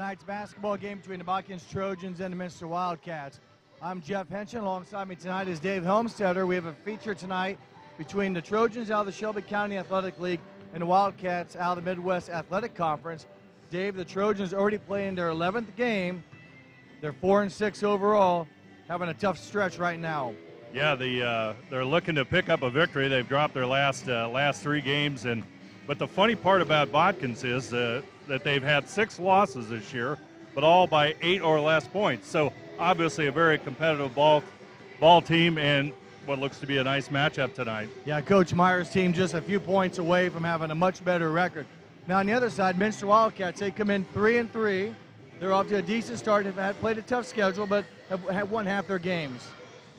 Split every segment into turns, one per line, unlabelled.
tonight's basketball game between the Botkins Trojans and the Minster Wildcats. I'm Jeff Henson. Alongside me tonight is Dave Helmstetter. We have a feature tonight between the Trojans out of the Shelby County Athletic League and the Wildcats out of the Midwest Athletic Conference. Dave, the Trojans already playing their 11th game. They're four and six overall, having a tough stretch right now.
Yeah, the uh, they're looking to pick up a victory. They've dropped their last uh, last three games, and but the funny part about Botkins is uh, that they've had six losses this year, but all by eight or less points. So obviously a very competitive ball ball team, and what looks to be a nice matchup tonight.
Yeah, Coach Meyer's team just a few points away from having a much better record. Now on the other side, Minster Wildcats they come in three and three. They're off to a decent start. Have had played a tough schedule, but have, have won half their games.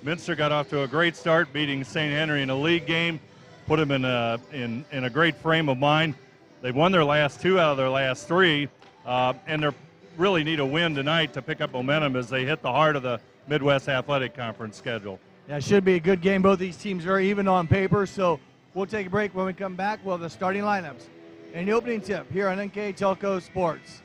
Minster got off to a great start, beating St. Henry in a league game, put them in a in, in a great frame of mind. They've won their last two out of their last three, uh, and they really need a win tonight to pick up momentum as they hit the heart of the Midwest Athletic Conference schedule.
Yeah, it should be a good game. Both these teams are even on paper. So we'll take a break. When we come back, we'll the starting lineups and the opening tip here on NK Telco Sports.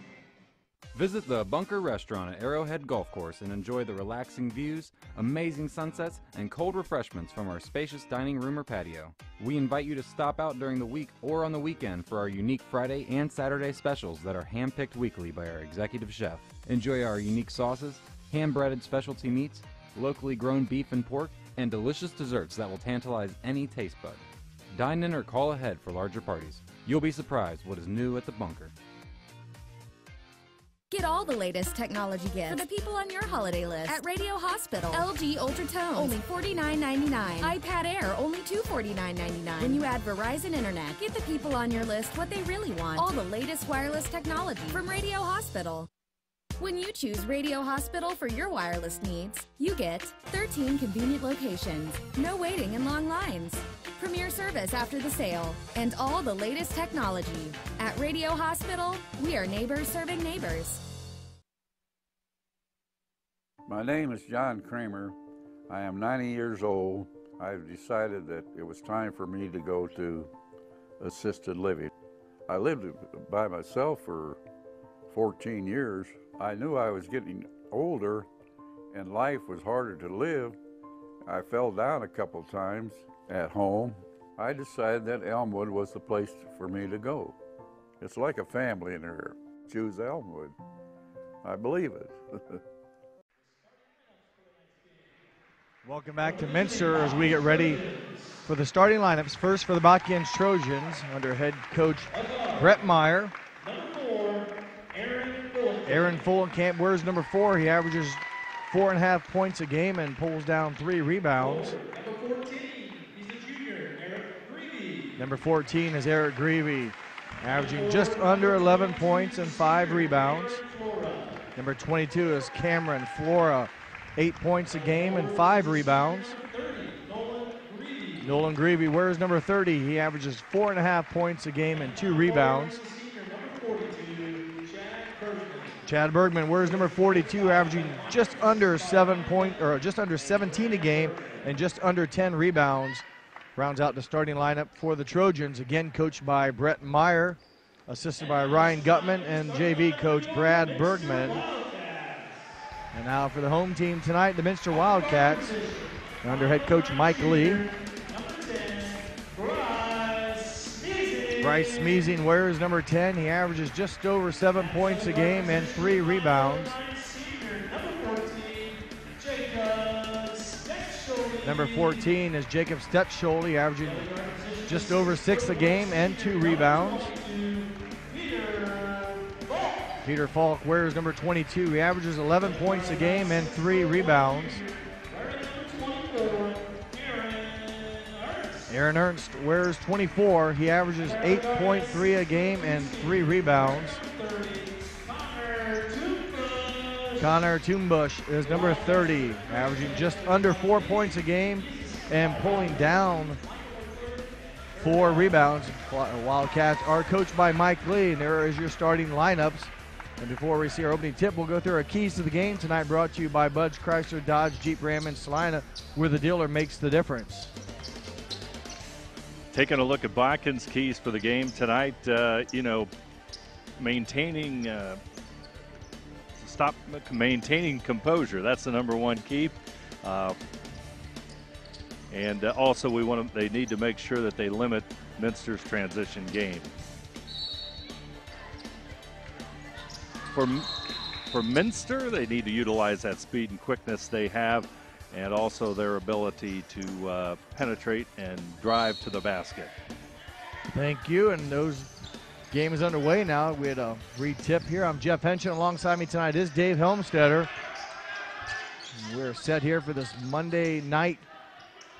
Visit the Bunker Restaurant at Arrowhead Golf Course and enjoy the relaxing views, amazing sunsets, and cold refreshments from our spacious dining room or patio. We invite you to stop out during the week or on the weekend for our unique Friday and Saturday specials that are handpicked weekly by our executive chef. Enjoy our unique sauces, hand breaded specialty meats, locally grown beef and pork, and delicious desserts that will tantalize any taste bud. Dine in or call ahead for larger parties. You'll be surprised what is new at the Bunker.
Get all the latest technology gifts for the people on your holiday list at Radio Hospital. LG Ultratone, only $49.99. iPad Air, only $249.99. When you add Verizon Internet, get the people on your list what they really want. All the latest wireless technology from Radio Hospital. When you choose Radio Hospital for your wireless needs, you get 13 convenient locations, no waiting and long lines, premier service after the sale, and all the latest technology. At Radio Hospital, we are neighbors serving neighbors.
My name is John Kramer. I am 90 years old. I've decided that it was time for me to go to assisted living. I lived by myself for 14 years. I knew I was getting older and life was harder to live. I fell down a couple times at home. I decided that Elmwood was the place for me to go. It's like a family in here. Choose Elmwood. I believe it.
Welcome back to Minster as we get ready for the starting lineups. First for the Botkins Trojans under head coach Brett Meyer. Aaron Camp wears number four. He averages four and a half points a game and pulls down three rebounds. Number 14 is Eric Greavy, averaging just under 11 points and five rebounds. Number 22 is Cameron Flora, eight points a game and five rebounds. Nolan Greavy wears number 30. He averages four and a half points a game and two rebounds. Chad Bergman wears number 42, averaging just under seven point or just under 17 a game and just under 10 rebounds. Rounds out the starting lineup for the Trojans, again coached by Brett Meyer, assisted by Ryan Gutman and JV coach Brad Bergman. And now for the home team tonight, the Minster Wildcats, under head coach Mike Lee. Bryce Smeezing wears number 10. He averages just over seven points a game and three rebounds. Number 14 is Jacob Stetschole, averaging just over six a game and two rebounds. Peter Falk wears number 22. He averages 11 points a game and three rebounds. Aaron Ernst wears 24. He averages 8.3 a game and three rebounds. Connor Toombush is number 30, averaging just under four points a game and pulling down four rebounds. Wildcats are coached by Mike Lee, and there is your starting lineups. And before we see our opening tip, we'll go through our keys to the game tonight, brought to you by Budge Chrysler Dodge Jeep Ram and Celina, where the dealer makes the difference.
Taking a look at Botkins' keys for the game tonight, uh, you know, maintaining uh,
stop maintaining composure. That's the number one key. Uh, and uh, also, we want to, they need to make sure that they limit Minster's transition game. For for Minster, they need to utilize that speed and quickness they have, and also their ability to uh, penetrate and drive to the basket.
Thank you. And those game is underway now. We had a re-tip here. I'm Jeff Henson. Alongside me tonight is Dave Helmstetter. We're set here for this Monday night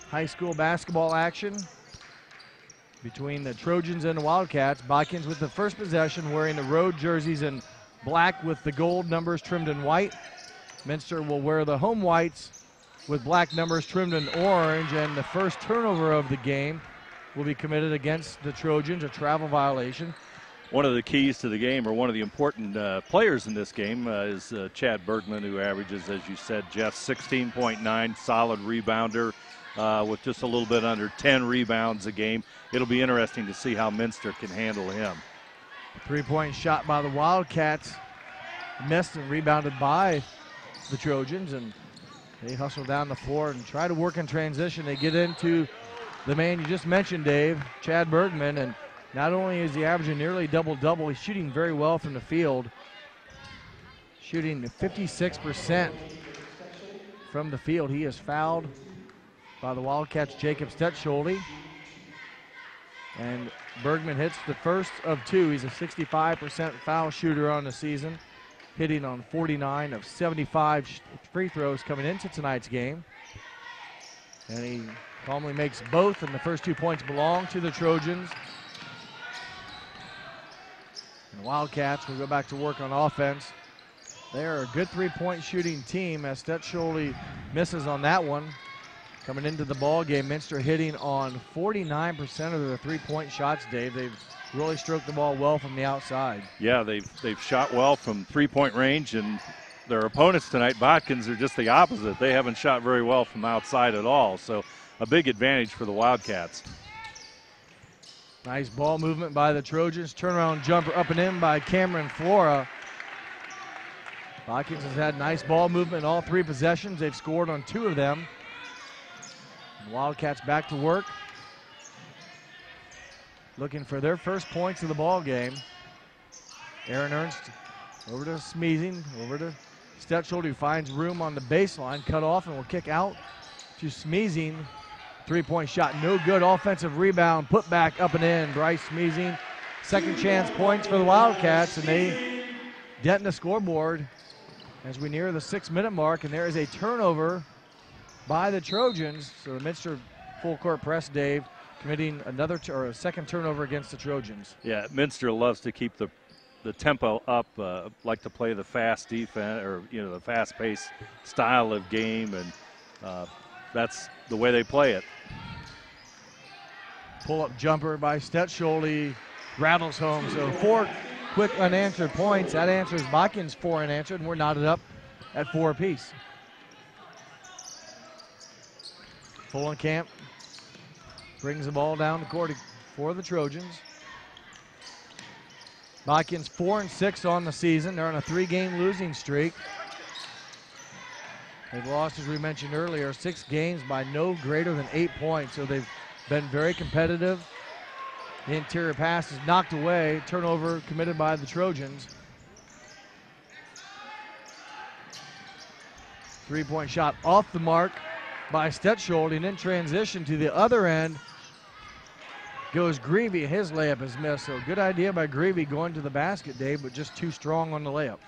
high school basketball action between the Trojans and the Wildcats. Botkins with the first possession wearing the road jerseys in black with the gold numbers trimmed in white. Minster will wear the home whites with black numbers trimmed in orange, and the first turnover of the game will be committed against the Trojans, a travel violation.
One of the keys to the game, or one of the important uh, players in this game, uh, is uh, Chad Bergman, who averages, as you said, Jeff, 16.9, solid rebounder uh, with just a little bit under 10 rebounds a game. It'll be interesting to see how Minster can handle him.
Three point shot by the Wildcats. Missed and rebounded by the Trojans, and they hustle down the floor and try to work in transition. They get into the man you just mentioned, Dave, Chad Bergman, and not only is he averaging nearly double double, he's shooting very well from the field, shooting 56% from the field. He is fouled by the Wildcats, Jacob Stetscholde. And Bergman hits the first of two. He's a 65% foul shooter on the season, hitting on 49 of 75 free throws coming into tonight's game. And he calmly makes both, and the first two points belong to the Trojans. And Wildcats will go back to work on offense. They're a good three-point shooting team as Stetscholde misses on that one. Coming into the ball game, Minster hitting on 49% of their three-point shots. Dave, they've really stroked the ball well from the outside.
Yeah, they've they've shot well from three-point range, and their opponents tonight, Botkins, are just the opposite. They haven't shot very well from outside at all. So a big advantage for the Wildcats.
Nice ball movement by the Trojans. Turnaround jumper up and in by Cameron Flora. Botkins has had nice ball movement in all three possessions. They've scored on two of them. Wildcats back to work. Looking for their first points of the ball game. Aaron Ernst over to Smeezing, over to Stetscholde, who finds room on the baseline, cut off, and will kick out to Smeezing. Three-point shot, no good. Offensive rebound, put back up and in. Bryce Smeezing, second chance points for the Wildcats, and they dent the scoreboard as we near the six-minute mark, and there is a turnover by the Trojans. So the Minster full court press, Dave, committing another or a second turnover against the Trojans.
Yeah, Minster loves to keep the the tempo up, uh, like to play the fast defense or you know the fast-paced style of game, and uh, that's the way they play it.
Pull-up jumper by Stetscholde rattles home. So four quick unanswered points. That answers Botkins four unanswered, and we're knotted up at four apiece. Camp brings the ball down the court for the Trojans. Botkins four and six on the season. They're on a three-game losing streak. They've lost, as we mentioned earlier, six games by no greater than eight points. So they've been very competitive. The interior pass is knocked away. Turnover committed by the Trojans. Three-point shot off the mark by Stetscholde, and in transition to the other end goes Greavy. His layup is missed, so good idea by Greavy going to the basket, Dave, but just too strong on the layup.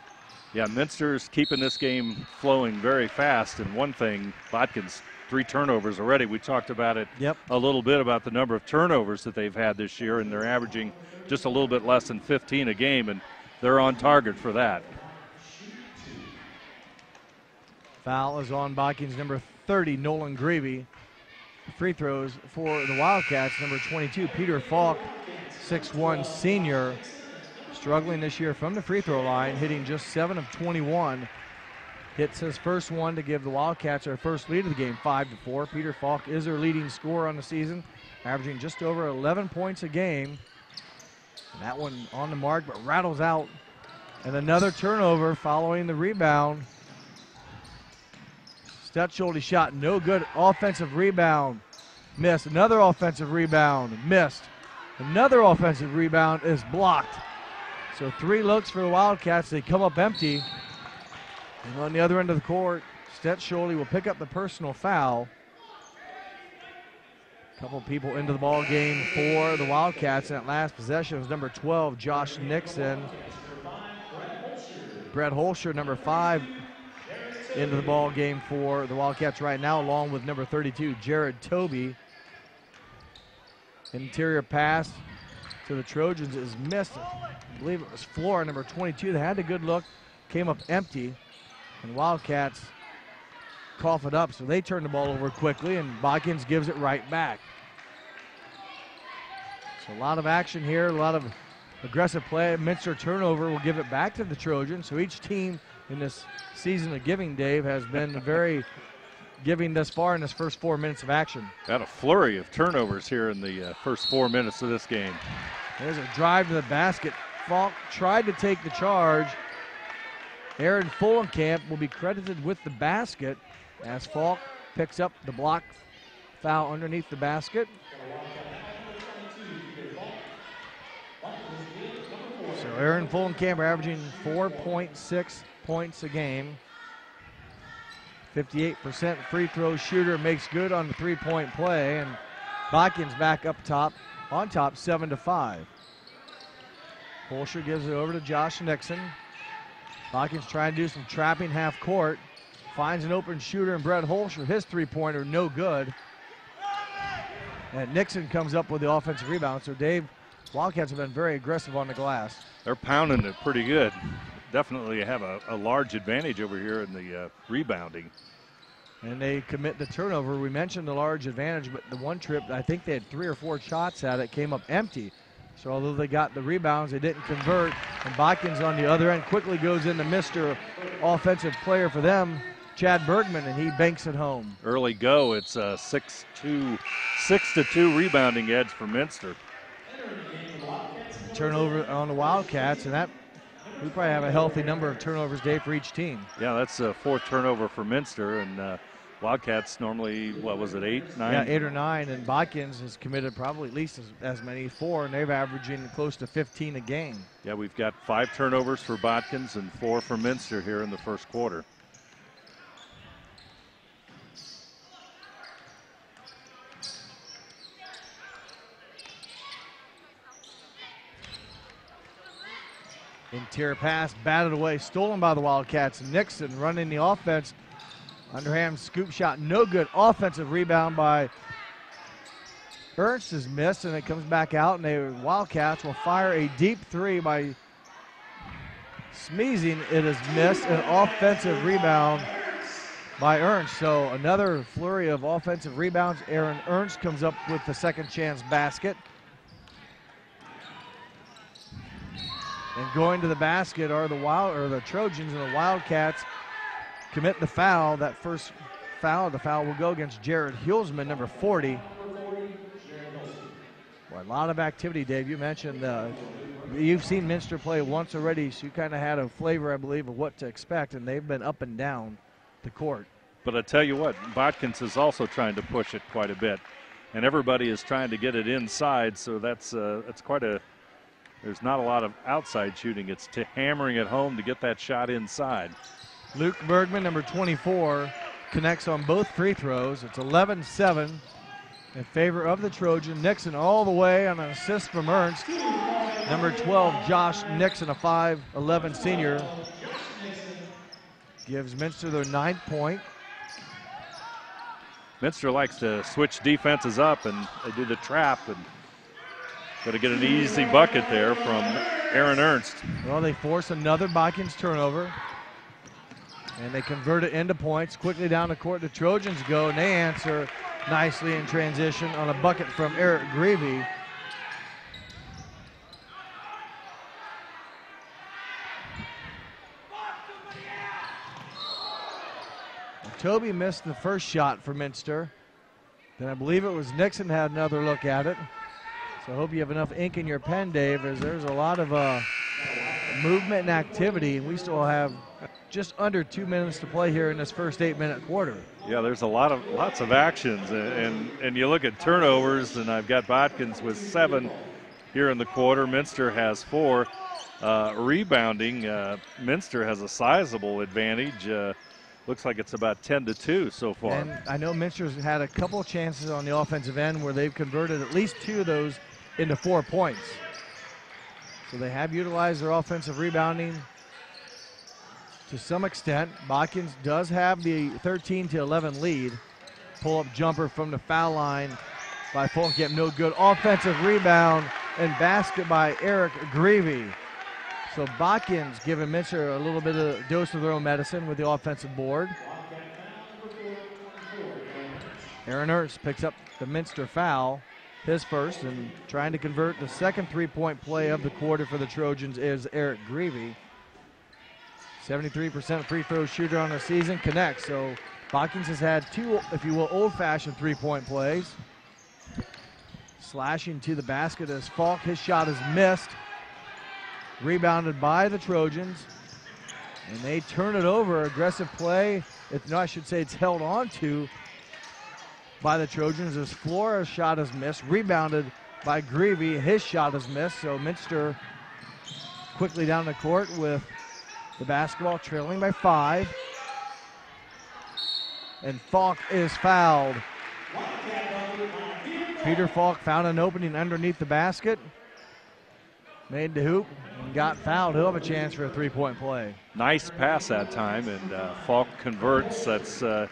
Yeah, Minster's keeping this game flowing very fast, and one thing, Botkins three turnovers already. We talked about it
yep.
a little bit about the number of turnovers that they've had this year, and they're averaging just a little bit less than 15 a game, and they're on target for that.
Foul is on Botkins number 30, Nolan Greavy. Free throws for the Wildcats, number 22, Peter Falk, 6'1 senior, struggling this year from the free throw line, hitting just 7 of 21. Hits his first one to give the Wildcats their first lead of the game, 5 to 4. Peter Falk is their leading scorer on the season, averaging just over 11 points a game. And that one on the mark, but rattles out And another turnover following the rebound. Stetschulde shot no good. Offensive rebound. Missed. Another offensive rebound. Missed. Another offensive rebound is blocked. So three looks for the Wildcats. They come up empty. And on the other end of the court, Stetschulde will pick up the personal foul. A couple people into the ball game for the Wildcats. And that last possession was number 12, Josh Nixon. Brett Holscher, number five, into the ball game for the Wildcats right now, along with number 32, Jared Toby. Interior pass to the Trojans is missed. I believe it was Flora, number 22. They had a good look, came up empty, and Wildcats cough it up, so they turn the ball over quickly, and Botkins gives it right back. So a lot of action here, a lot of aggressive play. Minster turnover will give it back to the Trojans. So each team in this season of giving, Dave, has been very giving thus far in this first four minutes of action.
Got a flurry of turnovers here in the uh, first four minutes of this game.
There's a drive to the basket. Falk tried to take the charge. Aaron Fullenkamp will be credited with the basket as Falk picks up the block foul underneath the basket. So Aaron Fullenkamp averaging 4.6 points a game. 58% free throw shooter makes good on the three point play, and Botkins back up top, on top, 7 to 5. Holscher gives it over to Josh Nixon. Botkins trying to do some trapping half court. Finds an open shooter and Brett Holscher. His three pointer, no good. And Nixon comes up with the offensive rebound. So, Dave, Wildcats have been very aggressive on the glass.
They're pounding it pretty good. Definitely have a, a large advantage over here in the uh, rebounding.
And they commit the turnover. We mentioned the large advantage, but the one trip, I think they had three or four shots at it, came up empty. So although they got the rebounds, they didn't convert. And Botkins on the other end quickly goes into Mr. Offensive Player for them, Chad Bergman, and he banks it home.
Early go, it's a six two, six to two rebounding edge for Minster.
Turnover on the Wildcats, and that we probably have a healthy number of turnovers day for each team.
Yeah, that's a fourth turnover for Minster, and uh, Wildcats normally what was it eight nine?
Yeah, eight or nine, and Botkins has committed probably at least as, as many, four, and they're averaging close to 15 a game.
Yeah, we've got five turnovers for Botkins and four for Minster here in the first quarter.
Interior pass, batted away, stolen by the Wildcats. Nixon running the offense. Underhand scoop shot, no good. Offensive rebound by Ernst is missed, and it comes back out, and the Wildcats will fire a deep three by Smeezing. It is missed. An offensive rebound by Ernst. So another flurry of offensive rebounds. Aaron Ernst comes up with the second chance basket. And going to the basket are the wild or the Trojans and the Wildcats commit the foul. That first foul, the foul will go against Jared Hulsman, number 40. Boy, a lot of activity, Dave. You mentioned uh, you've seen Minster play once already, so you kind of had a flavor, I believe, of what to expect, and they've been up and down the court.
But I tell you what, Botkins is also trying to push it quite a bit, and everybody is trying to get it inside. So that's uh, that's quite a. There's not a lot of outside shooting. It's to hammering it home to get that shot inside.
Luke Bergman, number 24, connects on both free throws. It's 11 7 in favor of the Trojan. Nixon all the way on an assist from Ernst. Number 12, Josh Nixon, a 5'11 senior, gives Minster their ninth point.
Minster likes to switch defenses up and they do the trap and got to get an easy bucket there from Aaron Ernst.
Well, they force another Botkins turnover. And they convert it into points. Quickly down the court, the Trojans go, and they answer nicely in transition on a bucket from Eric Greavy. Toby missed the first shot for Minster. Then I believe it was Nixon had another look at it. So I hope you have enough ink in your pen, Dave, as there's a lot of uh, movement and activity, and we still have just under two minutes to play here in this first eight-minute quarter.
Yeah, there's a lot of lots of actions, and, and, and you look at turnovers, and I've got Botkins with seven here in the quarter. Minster has four. Uh, rebounding, uh, Minster has a sizable advantage. Uh, looks like it's about 10 to 2 so far.
And I know Minster's had a couple chances on the offensive end where they've converted at least two of those into four points. So they have utilized their offensive rebounding to some extent. Botkins does have the 13 to 11 lead. Pull up jumper from the foul line by Folkham, no good. Offensive rebound and basket by Eric Greavy. So Botkins giving Minster a little bit of a dose of their own medicine with the offensive board. Aaron Ernst picks up the Minster foul, his first, and trying to convert the second three-point play of the quarter for the Trojans is Eric Greavy. 73% free throw shooter on the season connects. So Botkins has had two, if you will, old-fashioned three-point plays. Slashing to the basket as Falk, his shot is missed. Rebounded by the Trojans. And they turn it over. Aggressive play. If no, I should say it's held on to by the Trojans as Flora's shot is missed. Rebounded by Greavy. His shot is missed. So Minster quickly down the court with the basketball trailing by five. And Falk is fouled. Peter Falk found an opening underneath the basket. Made the hoop and got fouled. He'll have a chance for a three point play.
Nice pass that time, and uh, Falk converts. That's uh,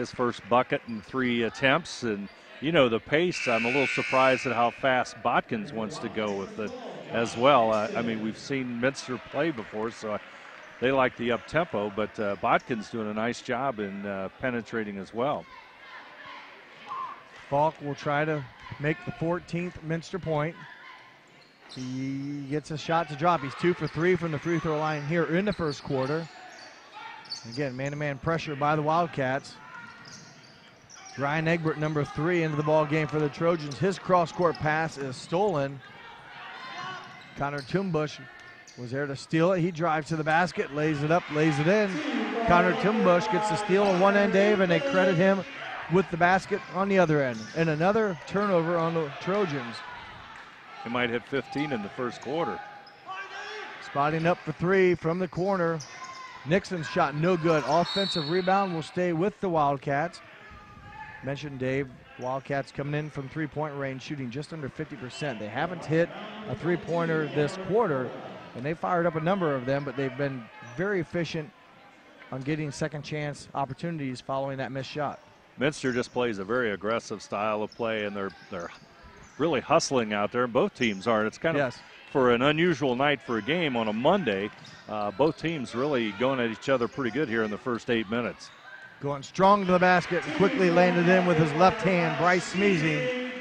his first bucket in three attempts. And, you know, the pace, I'm a little surprised at how fast Botkins wants to go with it as well. Uh, I mean, we've seen Minster play before, so they like the up tempo, but uh, Botkins doing a nice job in uh, penetrating as well.
Falk will try to make the 14th Minster point. He gets a shot to drop. He's two for three from the free throw line here in the first quarter. Again, man to man pressure by the Wildcats. Ryan Egbert, number three, into the ball game for the Trojans. His cross court pass is stolen. Connor Tumbush was there to steal it. He drives to the basket, lays it up, lays it in. Connor Tumbush gets the steal on one end, Dave, and they credit him with the basket on the other end. And another turnover on the Trojans.
They might hit 15 in the first quarter.
Spotting up for three from the corner. Nixon's shot no good. Offensive rebound will stay with the Wildcats. Mentioned Dave, Wildcats coming in from three point range, shooting just under 50%. They haven't hit a three pointer this quarter, and they fired up a number of them, but they've been very efficient on getting second chance opportunities following that missed shot.
Minster just plays a very aggressive style of play, and they're they're really hustling out there. Both teams are. It's kind
Yes.
of for an unusual night for a game on a Monday. Uh, both teams really going at each other pretty good here in the first eight minutes.
Going strong to the basket and quickly landed in with his left hand, Bryce Smeezing.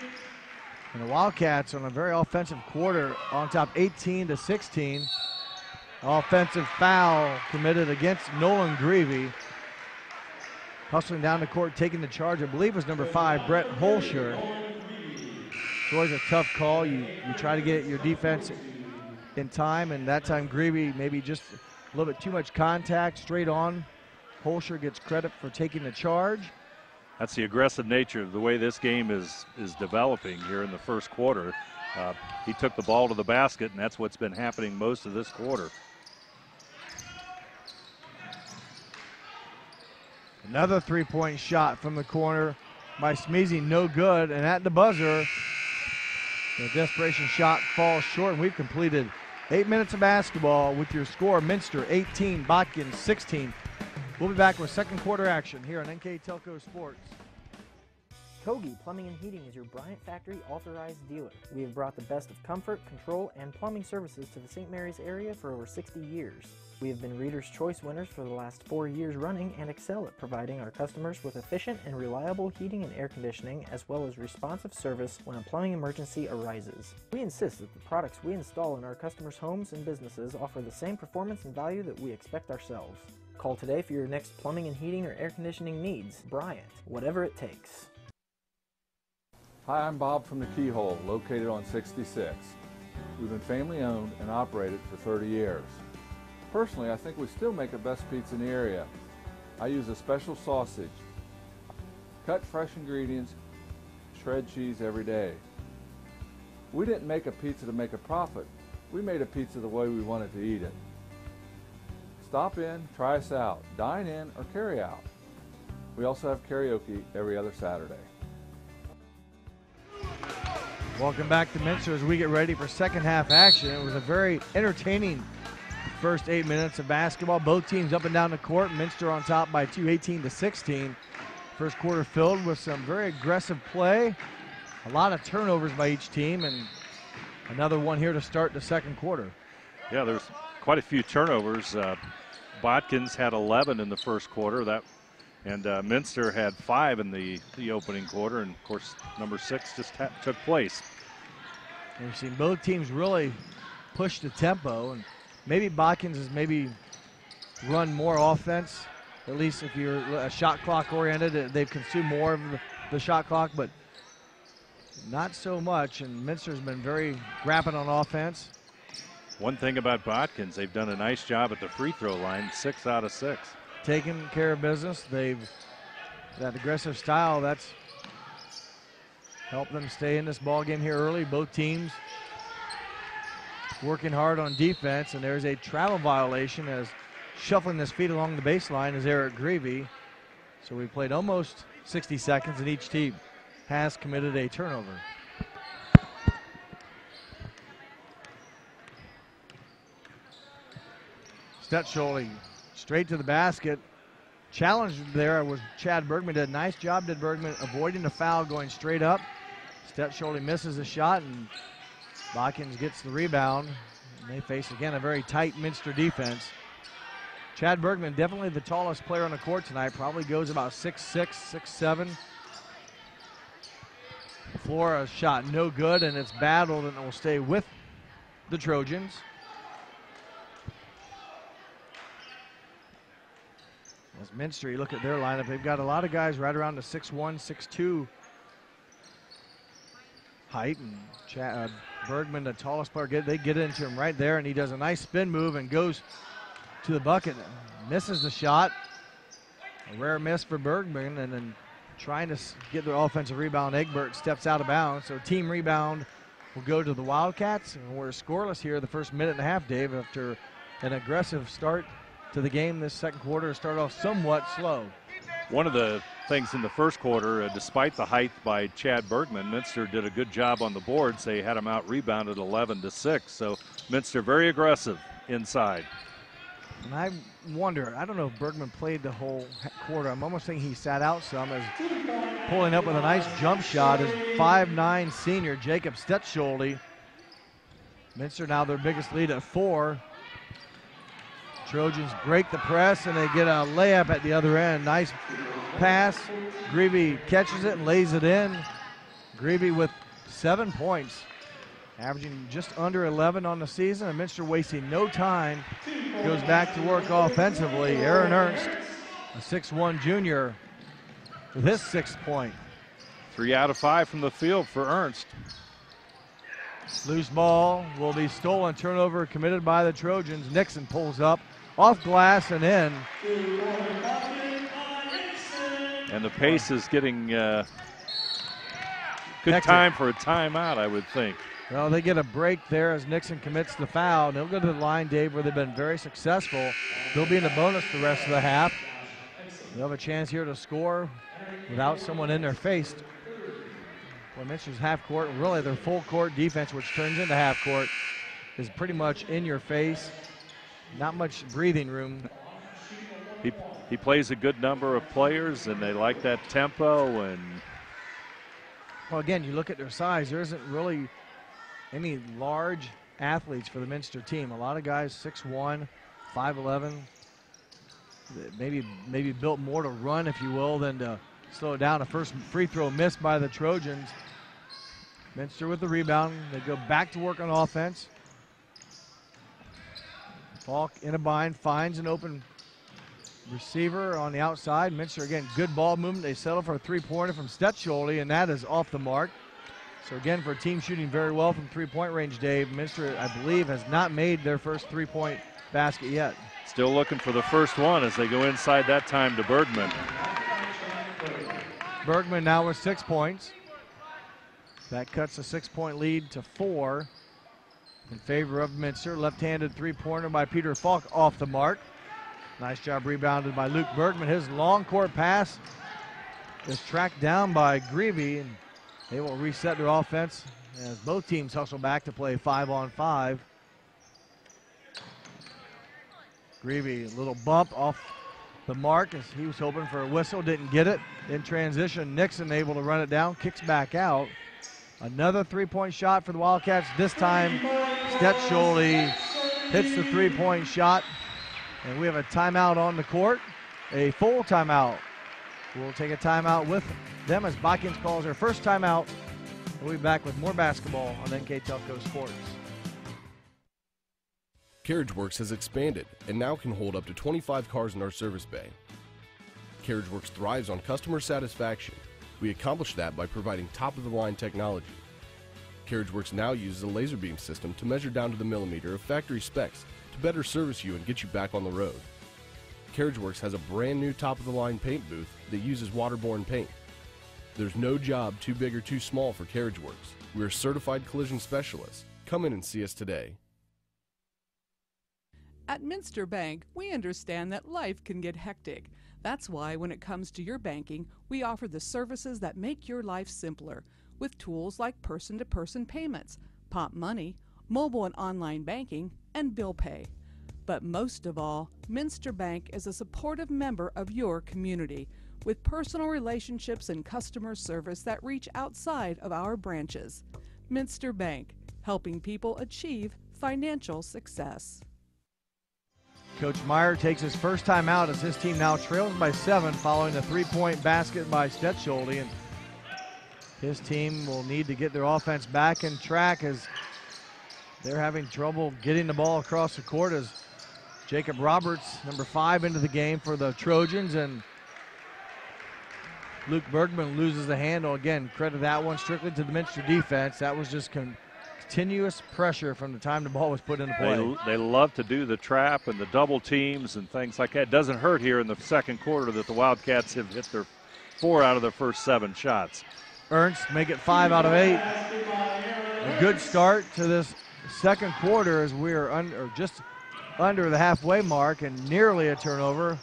And the Wildcats on a very offensive quarter on top 18 to 16. Offensive foul committed against Nolan Greavy. Hustling down the court, taking the charge, I believe was number five, Brett Holscher. It's always a tough call. You you try to get your defense in time, and that time Greavy maybe just a little bit too much contact straight on. Holscher gets credit for taking the charge.
That's the aggressive nature of the way this game is is developing here in the first quarter. Uh, he took the ball to the basket, and that's what's been happening most of this quarter.
Another three point shot from the corner by Smeezy, no good. And at the buzzer, the desperation shot falls short. And we've completed eight minutes of basketball with your score Minster 18, Botkins 16. We'll be back with second quarter action here on NK Telco Sports.
Kogi Plumbing and Heating is your Bryant Factory authorized dealer. We have brought the best of comfort, control, and plumbing services to the St. Mary's area for over 60 years. We have been Reader's Choice winners for the last four years running and excel at providing our customers with efficient and reliable heating and air conditioning, as well as responsive service when a plumbing emergency arises. We insist that the products we install in our customers' homes and businesses offer the same performance and value that we expect ourselves. Call today for your next plumbing and heating or air conditioning needs. Bryant, whatever it takes.
Hi, I'm Bob from the Keyhole, located on 66. We've been family owned and operated for 30 years. Personally, I think we still make the best pizza in the area. I use a special sausage. Cut fresh ingredients, shred cheese every day. We didn't make a pizza to make a profit. We made a pizza the way we wanted to eat it. Stop in, try us out, dine in, or carry out. We also have karaoke every other Saturday.
Welcome back to Minster as we get ready for second half action. It was a very entertaining first eight minutes of basketball. Both teams up and down the court. Minster on top by two, 18 to 16. First quarter filled with some very aggressive play. A lot of turnovers by each team, and another one here to start the second quarter.
Yeah, there's quite a few turnovers. Uh, Botkins had 11 in the first quarter. That and uh, Minster had five in the, the opening quarter, and of course, number six just ha- took place.
We've seen both teams really push the tempo, and maybe Botkins has maybe run more offense. At least if you're a shot clock oriented, uh, they've consumed more of the, the shot clock, but not so much. And Minster's been very rapid on offense.
One thing about Botkins, they've done a nice job at the free throw line, six out of six
taking care of business. They've that aggressive style that's helped them stay in this ball game here early. Both teams working hard on defense, and there's a travel violation as shuffling his feet along the baseline is Eric Greavy. So we played almost 60 seconds, and each team has committed a turnover. Stetschole straight to the basket. Challenged there was Chad Bergman. Did a nice job, did Bergman, avoiding the foul, going straight up. Stetschole misses a shot, and Botkins gets the rebound. And they face, again, a very tight Minster defense. Chad Bergman, definitely the tallest player on the court tonight, probably goes about 6'6, 6'7. Flora shot no good, and it's battled, and it will stay with the Trojans. As Minster, you look at their lineup, they've got a lot of guys right around the 6'1, 6'2 height. And Chad, uh, Bergman, the tallest player, get, they get into him right there, and he does a nice spin move and goes to the bucket. Misses the shot. A rare miss for Bergman, and then trying to get the offensive rebound. Egbert steps out of bounds. So team rebound will go to the Wildcats. And we're scoreless here the first minute and a half, Dave, after an aggressive start to the game this second quarter. Started off somewhat slow.
One of the things in the first quarter, uh, despite the height by Chad Bergman, Minster did a good job on the boards. They had him out rebounded 11 to 6. So Minster very aggressive inside.
And I wonder, I don't know if Bergman played the whole quarter. I'm almost thinking he sat out some as pulling up with a nice jump shot is 5'9 senior Jacob Stetscholdy. Minster now their biggest lead at four. Trojans break the press and they get a layup at the other end. Nice pass. Greavy catches it and lays it in. Greavy with seven points, averaging just under 11 on the season. And Minster wasting no time. Goes back to work offensively. Aaron Ernst, a 6'1 junior, with his sixth point.
Three out of five from the field for Ernst.
Loose ball will be stolen. Turnover committed by the Trojans. Nixon pulls up off glass and in.
And the pace is getting uh, good time for a timeout, I would think.
Well, they get a break there as Nixon commits the foul. And They'll go to the line, Dave, where they've been very successful. They'll be in the bonus the rest of the half. They'll have a chance here to score without someone in their face. Well, Minster's half court, really their full court defense, which turns into half court, is pretty much in your face. Not much breathing room.
He, he plays a good number of players, and they like that tempo. And
Well, again, you look at their size, there isn't really any large athletes for the Minster team. A lot of guys 6'1, 5'11, maybe maybe built more to run, if you will, than to slow down. A first free throw missed by the Trojans. Minster with the rebound. They go back to work on offense. Falk in a bind, finds an open receiver on the outside. Minster again, good ball movement. They settle for a three-pointer from Stetschole, and that is off the mark. So again, for a team shooting very well from three-point range, Dave, Minster, I believe, has not made their first three-point basket yet.
Still looking for the first one as they go inside that time to Bergman.
Bergman now with six points. That cuts a six-point lead to four in favor of Minster. Left-handed three-pointer by Peter Falk off the mark. Nice job rebounded by Luke Bergman. His long court pass is tracked down by Greavy, and they will reset their offense as both teams hustle back to play five on five. Greavy, a little bump off the mark as he was hoping for a whistle, didn't get it. In transition, Nixon able to run it down, kicks back out. Another three-point shot for the Wildcats. This time, Stetschulde hits the three-point shot, and we have a timeout on the court, a full timeout. We'll take a timeout with them as Botkins calls their first timeout. We'll be back with more basketball on NK Telco Sports.
CarriageWorks has expanded and now can hold up to 25 cars in our service bay. CarriageWorks thrives on customer satisfaction. We accomplish that by providing top of the line technology. CarriageWorks now uses a laser beam system to measure down to the millimeter of factory specs to better service you and get you back on the road. CarriageWorks has a brand new top of the line paint booth that uses waterborne paint. There's no job too big or too small for CarriageWorks. We're certified collision specialists. Come in and see us today.
At Minster Bank, we understand that life can get hectic. That's why, when it comes to your banking, we offer the services that make your life simpler with tools like person to person payments, Popmoney, mobile and online banking, and bill pay. But most of all, Minster Bank is a supportive member of your community with personal relationships and customer service that reach outside of our branches. Minster Bank, helping people achieve financial success.
Coach Meyer takes his first time out as his team now trails by seven following a three-point basket by Stetschulde. And his team will need to get their offense back in track as they're having trouble getting the ball across the court as Jacob Roberts, number five, into the game for the Trojans. And Luke Bergman loses the handle. Again, credit that one strictly to the Minster defense. That was just con- continuous pressure from the time the ball was put into play.
They, they love to do the trap and the double teams and things like that. It doesn't hurt here in the second quarter that the Wildcats have hit their four out of their first seven shots.
Ernst make it five out of eight. A good start to this second quarter as we are under, just under the halfway mark and nearly a turnover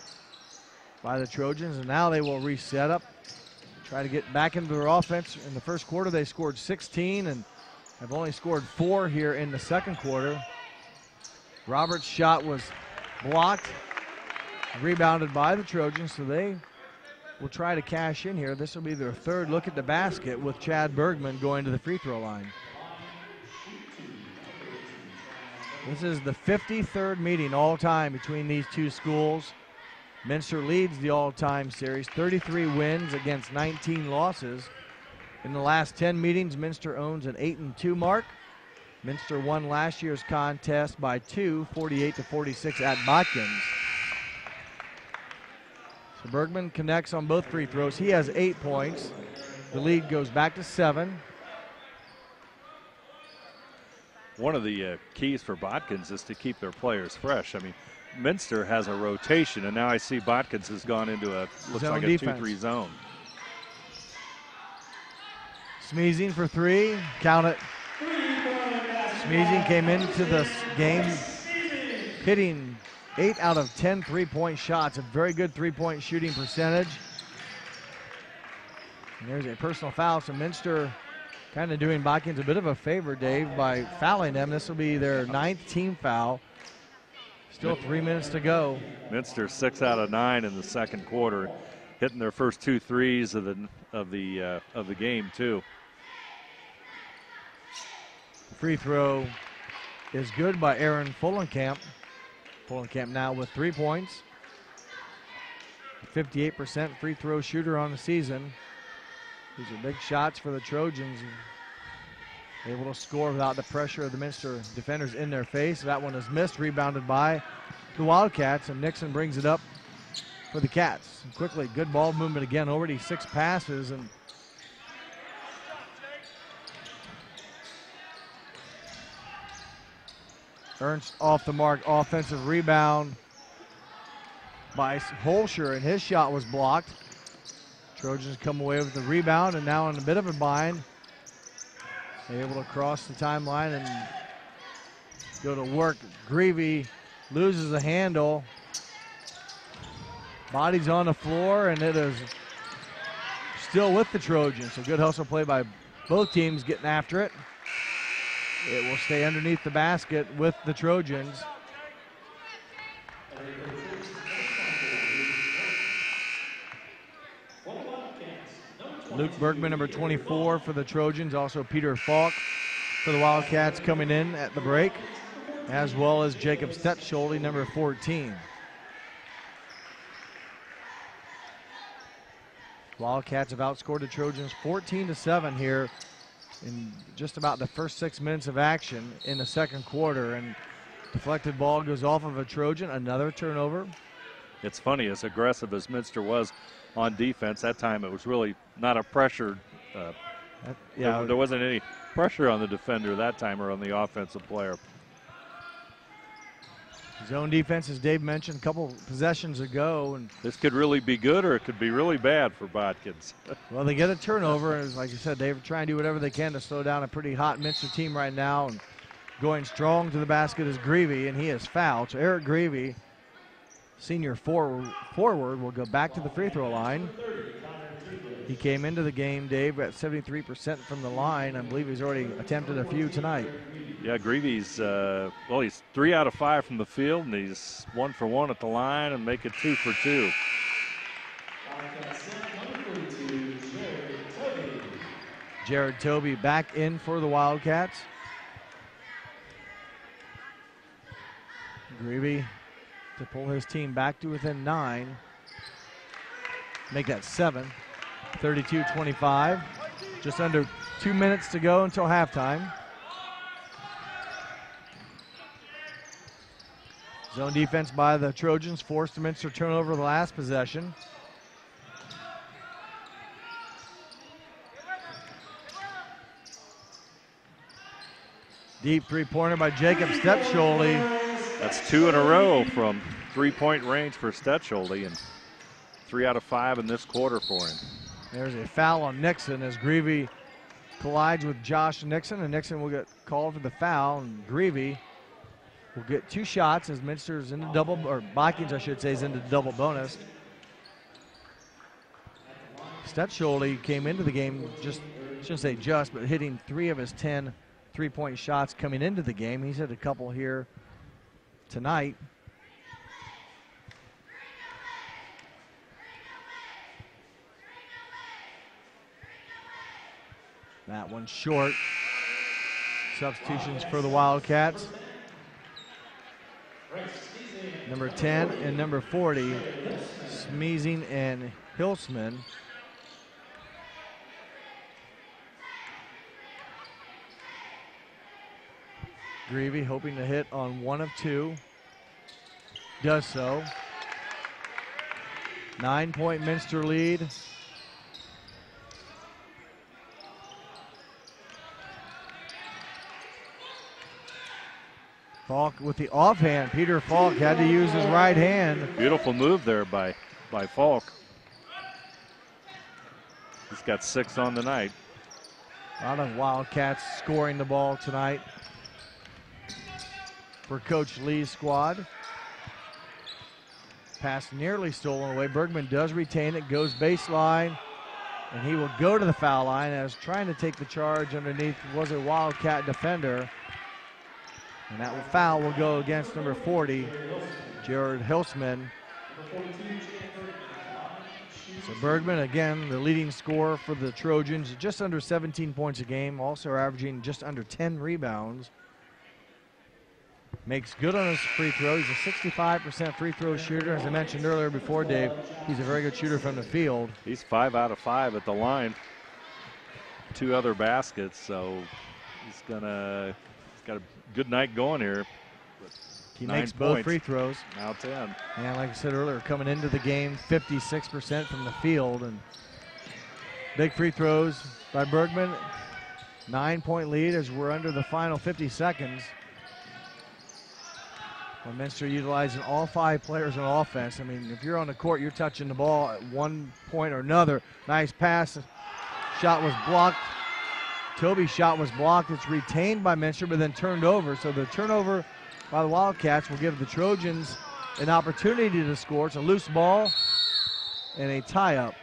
by the Trojans. And now they will reset up, try to get back into their offense. In the first quarter, they scored 16 and have only scored four here in the second quarter. Roberts' shot was blocked, rebounded by the Trojans, so they will try to cash in here. This will be their third look at the basket with Chad Bergman going to the free throw line. This is the 53rd meeting all time between these two schools. Minster leads the all time series, 33 wins against 19 losses. In the last 10 meetings, Minster owns an 8 and 2 mark. Minster won last year's contest by two, 48 to 46 at Botkins. So Bergman connects on both free throws. He has eight points. The lead goes back to seven.
One of the uh, keys for Botkins is to keep their players fresh. I mean, Minster has a rotation, and now I see Botkins has gone into a looks
Zone
like a
defense.
two-three zone.
Smeezing for three. Count it. Smeezing came into this game hitting eight out of 10 three point shots. A very good three point shooting percentage. And there's a personal foul. So Minster kind of doing Botkins a bit of a favor, Dave, by fouling them. This will be their ninth team foul. Still three minutes to go.
Minster six out of nine in the second quarter, hitting their first two threes of the of the uh, of the game too.
Free throw is good by Aaron Fullenkamp. Fullenkamp now with three points. 58% free throw shooter on the season. These are big shots for the Trojans. Able to score without the pressure of the Minster defenders in their face. That one is missed, rebounded by the Wildcats, and Nixon brings it up for the Cats. And quickly, good ball movement again. Already six passes and Ernst off the mark, offensive rebound by Holscher, and his shot was blocked. Trojans come away with the rebound and now in a bit of a bind. They're able to cross the timeline and go to work. Greavy loses a handle, Body's on the floor, and it is still with the Trojans. So good hustle play by both teams getting after it. It will stay underneath the basket with the Trojans. Luke Bergman, number 24 for the Trojans. Also Peter Falk for the Wildcats coming in at the break, as well as Jacob Stechschulte, number 14. Wildcats have outscored the Trojans 14 to 7 here in just about the first six minutes of action in the second quarter. And deflected ball goes off of a Trojan, another turnover.
It's funny, as aggressive as Minster was on defense, that time it was really not a pressure. Uh,
That- yeah,
there, there wasn't any pressure on the defender that time or on the offensive player.
Zone defense, as Dave mentioned a couple possessions ago, and
This could really be good or it could be really bad for Botkins.
well, they get a turnover. And like you said, they try and do whatever they can to slow down a pretty hot Minster team right now. And going strong to the basket is Greavy, and he is fouled. So Eric Greavy, senior forward, forward, will go back to the free throw line. He came into the game, Dave, at 73% from the line. I believe he's already attempted a few tonight.
Yeah, Greavy's, uh, well, he's three out of five from the field, and he's one for one at the line and make it two for two.
Jared Toby back in for the Wildcats. Greavy to pull his team back to within nine. Make that seven. 32 25. Just under two minutes to go until halftime. Zone defense by the Trojans forced the Minster turnover the last possession. Deep three pointer by Jacob Stechschulte.
That's two in a row from three point range for Stechschulte and three out of five in this quarter for him.
There's a foul on Nixon as Greavy collides with Josh Nixon, and Nixon will get called for the foul, and Greavy will get two shots as Minster's into double, or Vikings, I should say, is into double bonus. Stechschulte came into the game just, shouldn't say just, but hitting three of his 10 three point shots coming into the game. He's had a couple here tonight. That one short. Substitutions for the Wildcats. Number 10 and number 40, Schmiesing and Hilsman. Greavy hoping to hit on one of two. Does so. Nine point Minster lead. Falk with the offhand. Peter Falk had to use his right hand.
Beautiful move there by, by Falk. He's got six on the night.
A lot of Wildcats scoring the ball tonight for Coach Lee's squad. Pass nearly stolen away. Bergman does retain it, goes baseline, and he will go to the foul line as trying to take the charge underneath was a Wildcat defender. And that foul will go against number 40, Jared Hilsman. So Bergman, again, the leading scorer for the Trojans, just under 17 points a game, also averaging just under 10 rebounds. Makes good on his free throw. He's a 65% free throw shooter. As I mentioned earlier before, Dave, he's a very good shooter from the field.
He's five out of five at the line. Two other baskets, so he's gonna he's got a good night going here.
He
Nine
makes both
points.
free throws.
Now ten.
And like I said earlier, coming into the game, 56% from the field. And big free throws by Bergman. Nine point lead as we're under the final 50 seconds. Well, Minster utilizing all five players on offense. I mean, if you're on the court, you're touching the ball at one point or another. Nice pass. Shot was blocked. Toby's shot was blocked. It's retained by Minster, but then turned over. So the turnover by the Wildcats will give the Trojans an opportunity to score. It's a loose ball and a tie up.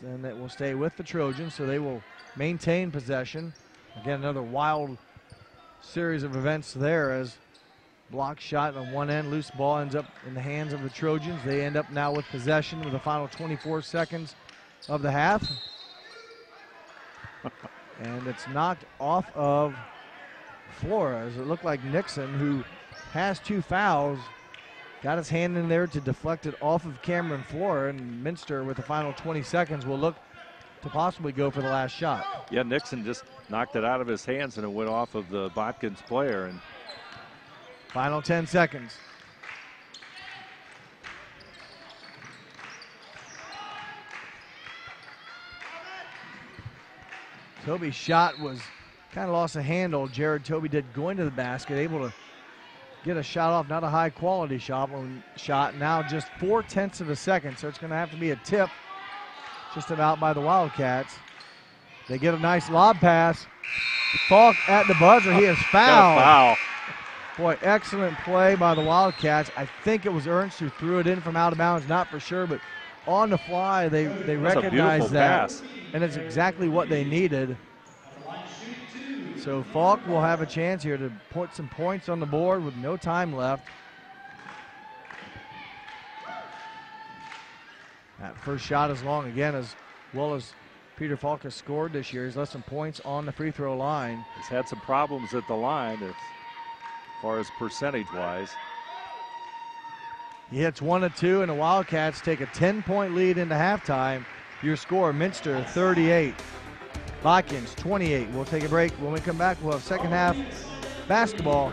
And that will stay with the Trojans, so they will maintain possession. Again, another wild series of events there as block shot on one end, loose ball ends up in the hands of the Trojans. They end up now with possession with the final 24 seconds of the half. And it's knocked off of Flores. It looked like Nixon, who has two fouls, got his hand in there to deflect it off of Cameron Flora. And Minster, with the final 20 seconds, will look to possibly go for the last shot.
Yeah, Nixon just knocked it out of his hands and it went off of the Botkins player. And
final 10 seconds. Toby's shot was kind of lost a handle. Jared Toby did going to the basket, able to get a shot off, not a high quality shot, shot. Now just four tenths of a second, so it's going to have to be a tip just about by the Wildcats. They get a nice lob pass. Falk at the buzzer. He is fouled.
Foul.
Boy, excellent play by the Wildcats. I think it was Ernst who threw it in from out of bounds, not for sure, but on the fly, they, they recognized that.
Pass.
And it's exactly what they needed. So Falk will have a chance here to put some points on the board with no time left. That first shot is long again, as well as Peter Falk has scored this year. He's left some points on the free throw line.
He's had some problems at the line as far as percentage wise.
He hits one of two, and the Wildcats take a 10 point lead into halftime. Your score Minster 38, Botkins 28. We'll take a break. When we come back, we'll have second half basketball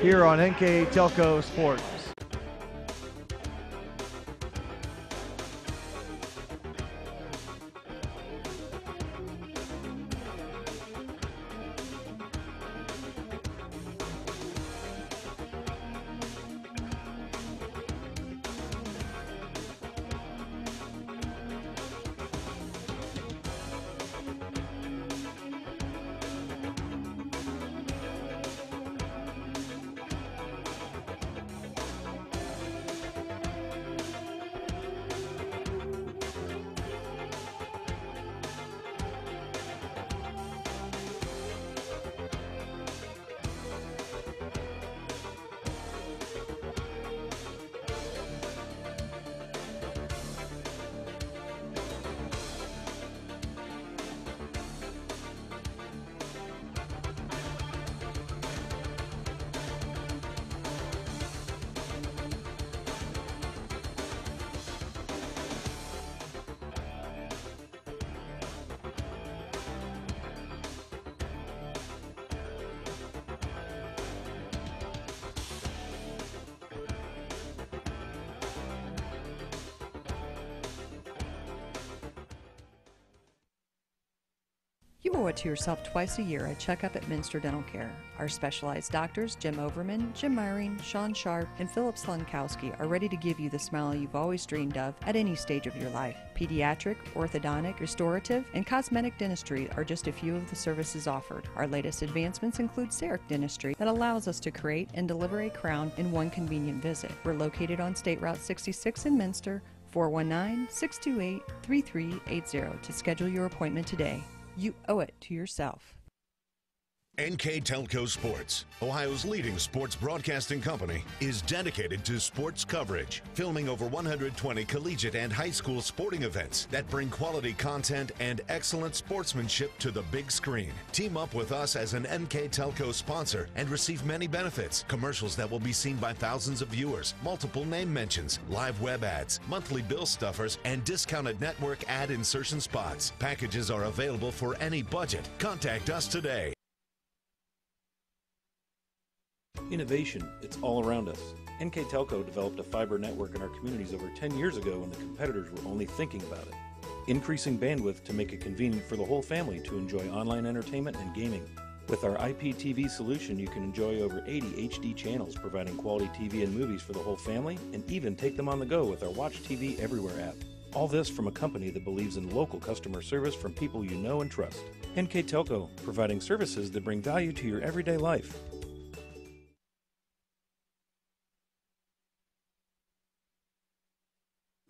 here on NK Telco Sports.
Yourself twice a year a checkup at Minster Dental Care. Our specialized doctors, Jim Overman, Jim Myring, Sean Sharp, and Philip Slunkowski, are ready to give you the smile you've always dreamed of at any stage of your life. Pediatric, orthodontic, restorative, and cosmetic dentistry are just a few of the services offered. Our latest advancements include CEREC dentistry that allows us to create and deliver a crown in one convenient visit. We're located on State Route 66 in Minster. 419 628 3380 to schedule your appointment today. You owe it to yourself.
NK Telco Sports, Ohio's leading sports broadcasting company, is dedicated to sports coverage, filming over 120 collegiate and high school sporting events that bring quality content and excellent sportsmanship to the big screen. Team up with us as an NK Telco sponsor and receive many benefits. Commercials that will be seen by thousands of viewers, multiple name mentions, live web ads, monthly bill stuffers, and discounted network ad insertion spots. Packages are available for any budget. Contact us today.
Innovation, it's all around us. NK Telco developed a fiber network in our communities over 10 years ago when the competitors were only thinking about it. Increasing bandwidth to make it convenient for the whole family to enjoy online entertainment and gaming. With our IPTV solution, you can enjoy over 80 HD channels, providing quality TV and movies for the whole family, and even take them on the go with our Watch TV Everywhere app. All this from a company that believes in local customer service from people you know and trust. NK Telco, providing services that bring value to your everyday life.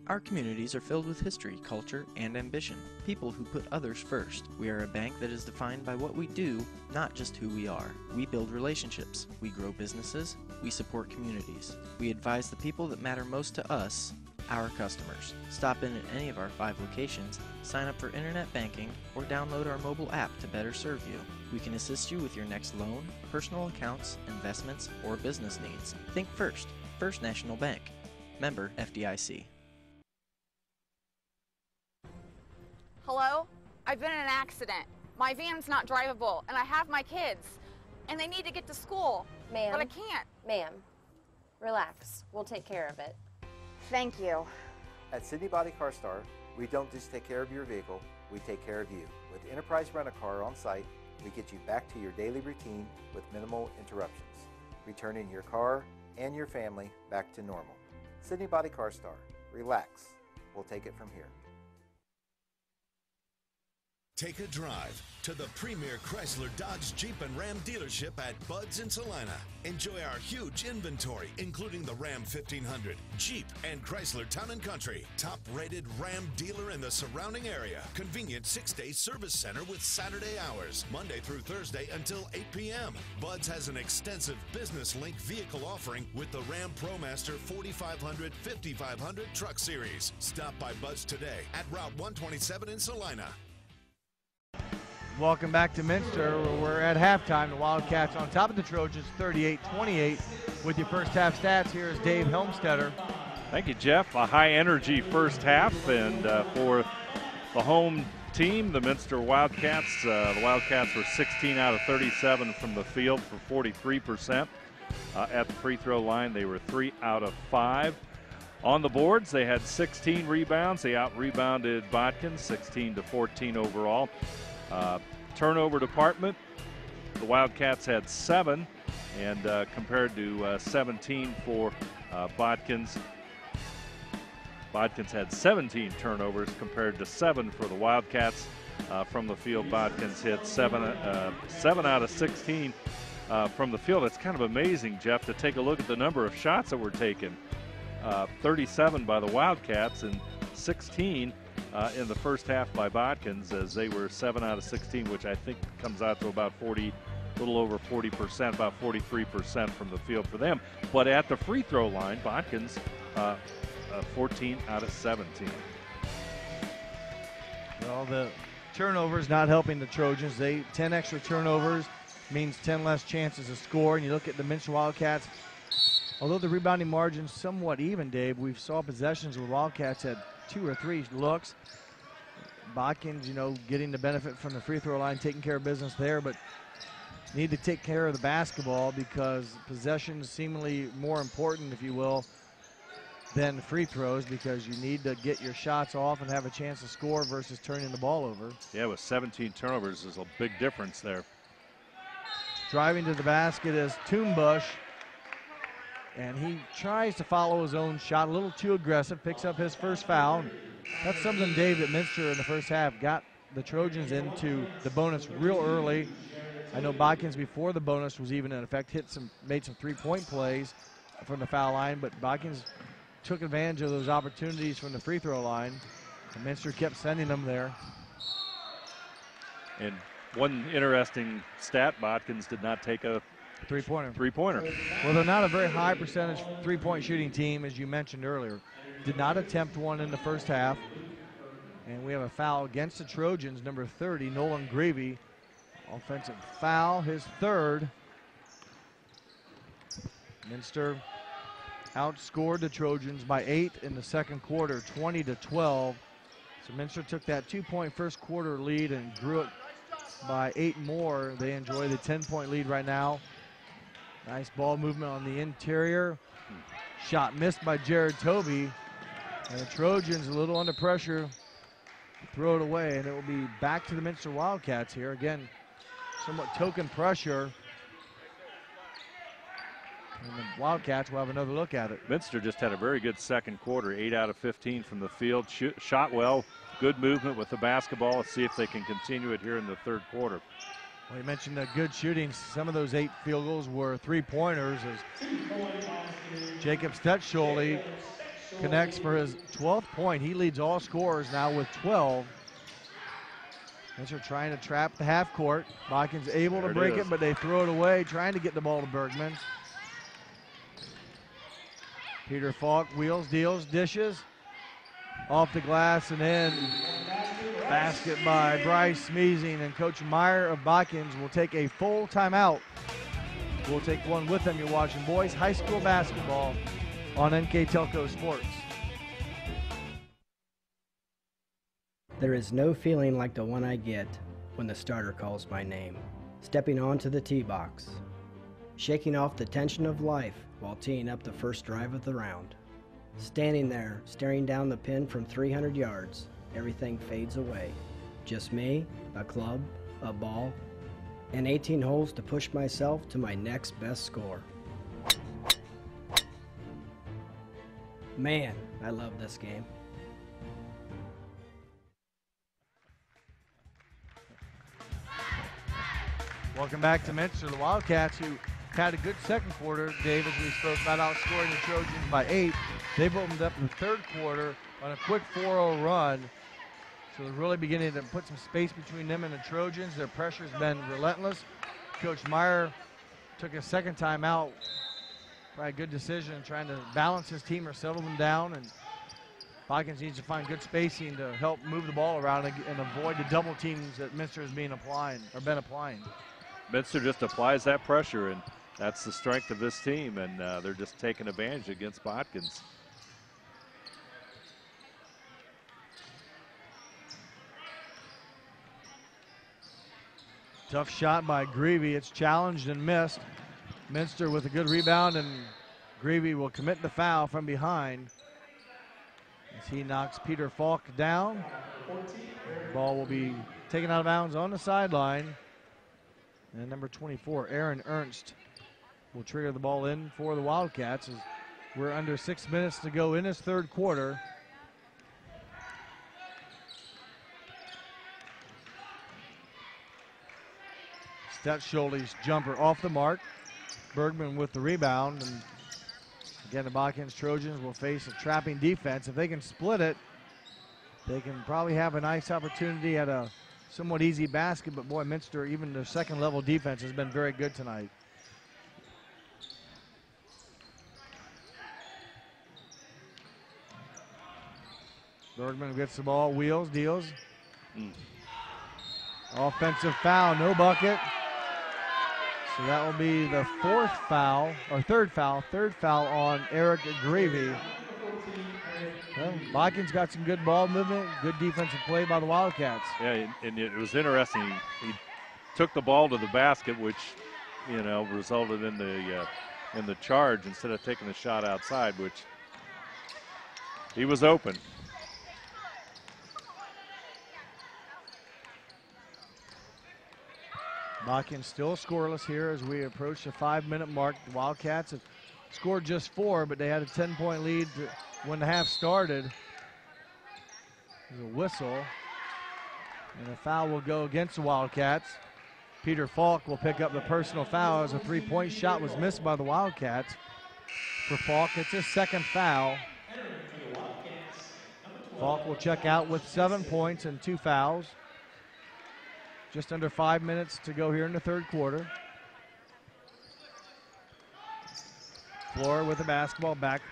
Our communities are filled with history, culture, and ambition. People who put others first. We are a bank that is defined by what we do, not just who we are. We build relationships. We grow businesses. We support communities. We advise the people that matter most to us, our customers. Stop in at any of our five locations, sign up for internet banking, or download our mobile app to better serve you. We can assist you with your next loan, personal accounts, investments, or business needs. Think first. First National Bank. Member FDIC.
Hello? I've been in an accident. My van's not drivable, and I have my kids, and they need to get to school.
Ma'am.
But I can't.
Ma'am, relax. We'll take care of it.
Thank you.
At Sidney Body Car Star, we don't just take care of your vehicle, we take care of you. With Enterprise Rent a Car on site, we get you back to your daily routine with minimal interruptions, returning your car and your family back to normal. Sidney Body Car Star, relax. We'll take it from here.
Take a drive to the premier Chrysler Dodge Jeep and Ram dealership at Buds in Celina. Enjoy our huge inventory, including the Ram 1500, Jeep, and Chrysler Town and Country. Top rated Ram dealer in the surrounding area. Convenient six day service center with Saturday hours, Monday through Thursday until 8 p.m. Buds has an extensive business link vehicle offering with the Ram ProMaster 4500, 5500 truck series. Stop by Buds today at Route 127 in Celina.
Welcome back to Minster. We're at halftime. The Wildcats on top of the Trojans, 38-28. With your first half stats, here is Dave Helmstetter.
Thank you, Jeff. A high energy first half, and uh, for the home team, the Minster Wildcats, uh, the Wildcats were 16 out of 37 from the field for 43%. Uh, at the free throw line, they were 3 out of 5. On the boards, they had 16 rebounds. They out rebounded Botkins 16 to 14 overall. Uh, turnover department, the Wildcats had seven, and uh, compared to uh, 17 for uh, Bodkins Botkins had 17 turnovers compared to seven for the Wildcats. Uh, from the field, Botkins hit seven, uh, seven out of 16 uh, from the field. It's kind of amazing, Jeff, to take a look at the number of shots that were taken. 37 by the Wildcats and 16 uh, in the first half by Botkins as they were 7 out of 16, which I think comes out to about 40, a little over 40%, about 43% from the field for them. But at the free throw line, Botkins uh, uh, 14 out of 17.
Well, the turnovers not helping the Trojans. They 10 extra turnovers means 10 less chances to score. And you look at the Minster Wildcats. Although the rebounding margin's somewhat even, Dave, we saw possessions where Wildcats had two or three looks. Botkins, you know, getting the benefit from the free throw line, taking care of business there, but need to take care of the basketball because possession is seemingly more important, if you will, than free throws because you need to get your shots off and have a chance to score versus turning the ball over.
Yeah, with 17 turnovers, there's a big difference there.
Driving to the basket is Toombush and he tries to follow his own shot a little too aggressive, picks up his first foul. That's something Dave Minster in the first half got the Trojans into the bonus real early. I know Botkins before the bonus was even in effect hit some made some three-point plays from the foul line, but Botkins took advantage of those opportunities from the free throw line. And Minster kept sending them there.
And one interesting stat, Botkins did not take a
Three pointer.
Three pointer.
Well, they're not a very high percentage three point shooting team, as you mentioned earlier. Did not attempt one in the first half. And we have a foul against the Trojans, number 30, Nolan Greavy. Offensive foul, his third. Minster outscored the Trojans by eight in the second quarter, 20 to 12. So Minster took that two point first quarter lead and grew it by eight more. They enjoy the 10 point lead right now. Nice ball movement on the interior. Shot missed by Jared Toby. And the Trojans a little under pressure. Throw it away, and it will be back to the Minster Wildcats here. Again, somewhat token pressure. And the Wildcats will have another look at it.
Minster just had a very good second quarter, 8 out of 15 from the field. Shot well, good movement with the basketball. Let's see if they can continue it here in the third quarter.
Well, you mentioned the good shooting. Some of those eight field goals were three pointers as Jacob Stechschulte connects for his 12th point. He leads all scorers now with 12. Minster trying to trap the half court. Botkins able
There
to break
is.
it, but they throw it away, trying to get the ball to Bergman. Peter Falk wheels, deals, dishes. Off the glass and in. Basket by Bryce Schmiesing, and Coach Meyer of Botkins will take a full timeout. We'll take one with them. You're watching boys high school basketball on NK Telco Sports.
There is no feeling like the one I get when the starter calls my name. Stepping onto the tee box, shaking off the tension of life while teeing up the first drive of the round. Standing there, staring down the pin from 300 yards, everything fades away. Just me, a club, a ball, and 18 holes to push myself to my next best score. Man, I love this game.
Welcome back to Minster. The Wildcats, who had a good second quarter, Dave, as we spoke about, outscoring the Trojans by eight. They've opened up the third quarter on a quick 4-0 run. So they're really beginning to put some space between them and the Trojans. Their pressure's been relentless. Coach Meyer took a second time out. Probably a good decision, trying to balance his team or settle them down. And Botkins needs to find good spacing to help move the ball around and, avoid the double teams that Minster has been applying or been applying.
Minster just applies that pressure, and that's the strength of this team, and uh, they're just taking advantage against Botkins.
Tough shot by Greavy. It's challenged and missed. Minster with a good rebound, and Greavy will commit the foul from behind as he knocks Peter Falk down. Ball will be taken out of bounds on the sideline. And number 24, Aaron Ernst, will trigger the ball in for the Wildcats as we're under six minutes to go in this third quarter. Stechschulte's jumper off the mark. Bergman with the rebound. And again, the Botkins Trojans will face a trapping defense. If they can split it, they can probably have a nice opportunity at a somewhat easy basket. But boy, Minster, even their second level defense has been very good tonight. Bergman gets the ball, wheels, deals. Mm. Offensive foul, no bucket. So that will be the fourth foul, or third foul, third foul on Eric Greavy. Well, Botkins got some good ball movement, good defensive play by the Wildcats.
Yeah, and- it was interesting. He, he took the ball to the basket, which you know resulted in the uh, in the charge instead of taking the shot outside, which he was open.
Botkins still scoreless here as we approach the five minute mark. The Wildcats have scored just four, but they had a 10 point lead to- when the half started. There's a whistle, and a foul will go against the Wildcats. Peter Falk will pick up the personal foul as a three point shot was missed by the Wildcats. For Falk, it's his second foul. Falk will check out with seven points and two fouls. Just under five minutes to go here in the third quarter. Floor with the basketball back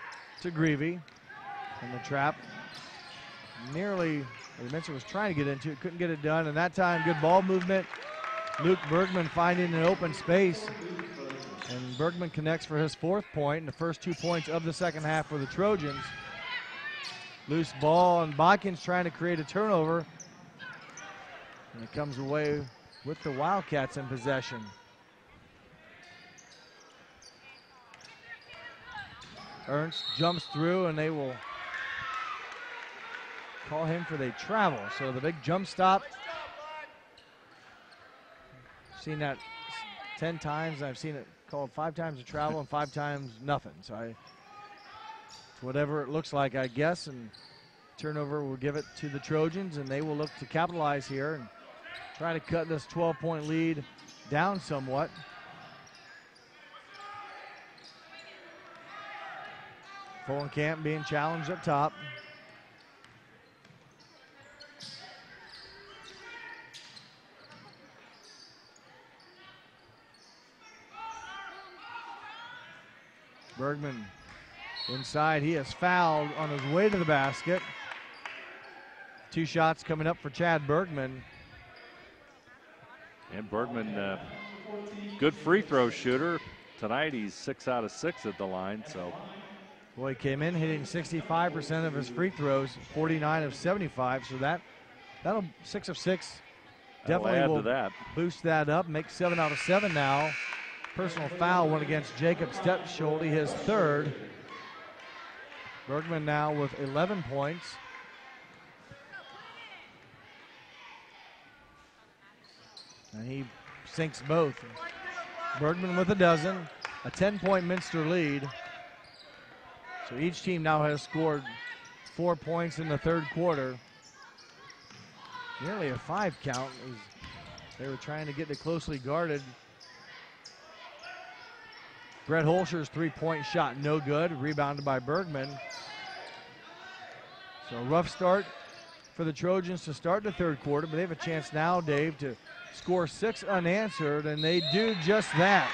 to Greavy. And the trap nearly, Minster was trying to get into it, couldn't get it done. And that time, good ball movement. Luke Bergman finding an open space. And Bergman connects for his fourth point and the first two points of the second half for the Trojans. Loose ball, and Botkins trying to create a turnover. And it comes away with the Wildcats in possession. Ernst jumps through and they will call him for the travel. So the big jump stop seen that 10 times. I've seen it called five times a travel and five times nothing. So I, it's whatever it looks like, I guess. And turnover will give it to the Trojans, and they will look to capitalize here and try to cut this 12 point lead down somewhat. Camp being challenged up top. Bergman inside. He is fouled on his way to the basket. Two shots coming up for Chad Bergman.
And Bergman, uh, good free throw shooter. Tonight he's six out of six at the line. So,
boy, he came in hitting 65% of his free throws, 49 of 75. So that that'll six of six. Definitely will
that.
boost that up. Make seven out of seven now. Personal foul went against Jacob Stechschulte, his third. Bergman now with 11 points. And he sinks both. Bergman with a dozen, a 10 point Minster lead. So each team now has scored four points in the third quarter. Nearly a five count they were trying to get the closely guarded. Brett Holscher's three point shot, no good. Rebounded by Bergman. So a rough start for the Trojans to start the third quarter, but they have a chance now, Dave, to score six unanswered, and they do just that.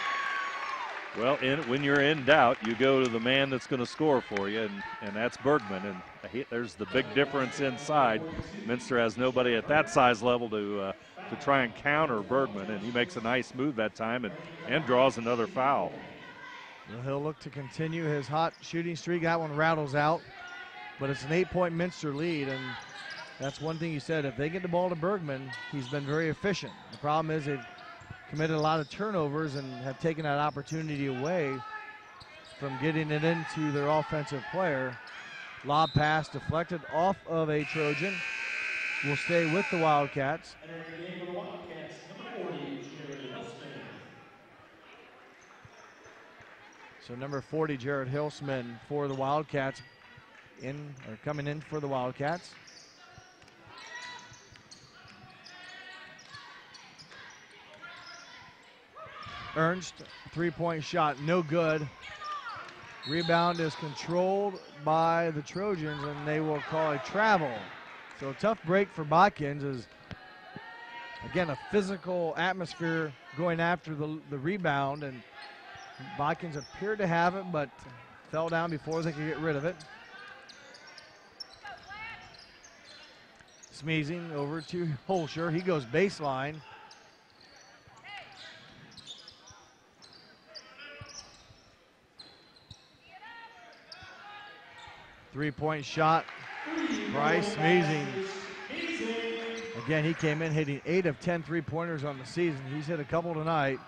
Well, in, when you're in doubt, you go to the man that's going to score for you, and, and that's Bergman. And he, there's the big difference inside. Minster has nobody at that size level to uh, to try and counter Bergman, and he makes a nice move that time and, and draws another foul.
Well, he'll look to continue his hot shooting streak. That one rattles out, but it's an eight-point Minster lead, and that's one thing you said. If they get the ball to Bergman, he's been very efficient. The problem is they've committed a lot of turnovers and have taken that opportunity away from getting it into their offensive player. Lob pass deflected off of a Trojan. Will stay with the Wildcats. So number 40, Jared Hilsman for the Wildcats in or coming in for the Wildcats. Ernst, three point shot, no good. Rebound is controlled by the Trojans, and they will call a travel. So, a tough break for Botkins is, again, a physical atmosphere going after the, the rebound, and Botkins appeared to have it, but fell down before they could get rid of it. Schmiesing over to Holscher. He goes baseline. Three point shot. Bryce Schmiesing. Again, he came in hitting eight of 10 three pointers on the season. He's hit a couple tonight.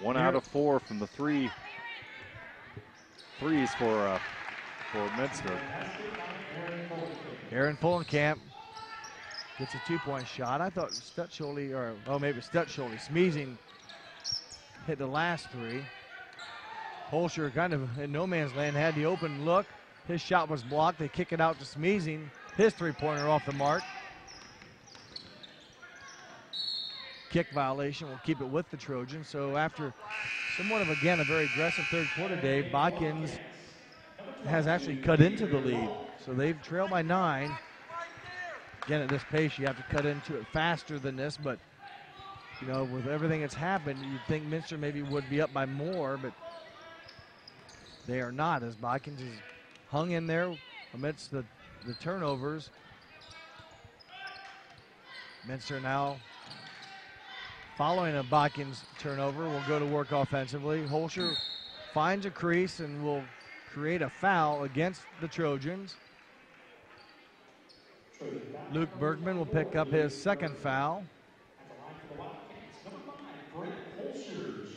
One out of four from the three threes for uh, for Minster.
Aaron Fullenkamp gets a two-point shot. I thought Stechschulte, or oh maybe Stechschulte, Schmiesing hit the last three. Holscher kind of in no man's land had the open look. His shot was blocked. They kick it out to Schmiesing. His three-pointer off the mark. Kick violation will keep it with the Trojans. So after somewhat of, again, a very aggressive third quarter, Dave, Botkins has actually cut into the lead. So they've trailed by nine. Again, at this pace, you have to cut into it faster than this, but you know, with everything that's happened, you'd think Minster maybe would be up by more, but they are not, as Botkins has hung in there amidst the, the turnovers. Minster now following a Botkins turnover will go to work offensively. Holscher finds a crease and will create a foul against the Trojans. Luke Bergman will pick up his second foul.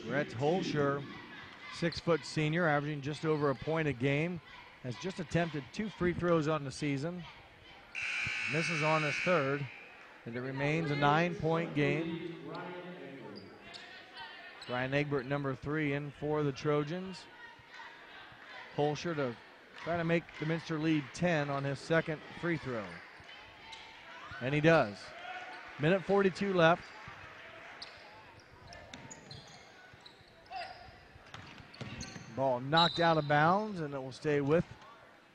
Brett Holscher Six foot senior, averaging just over a point a game, has just attempted two free throws on the season. Misses on his third, and it remains a nine point game. Ryan Egbert, number three, in for the Trojans. Holscher to try to make the Minster lead 10 on his second free throw. And he does. Minute 42 left. Ball knocked out of bounds, and it will stay with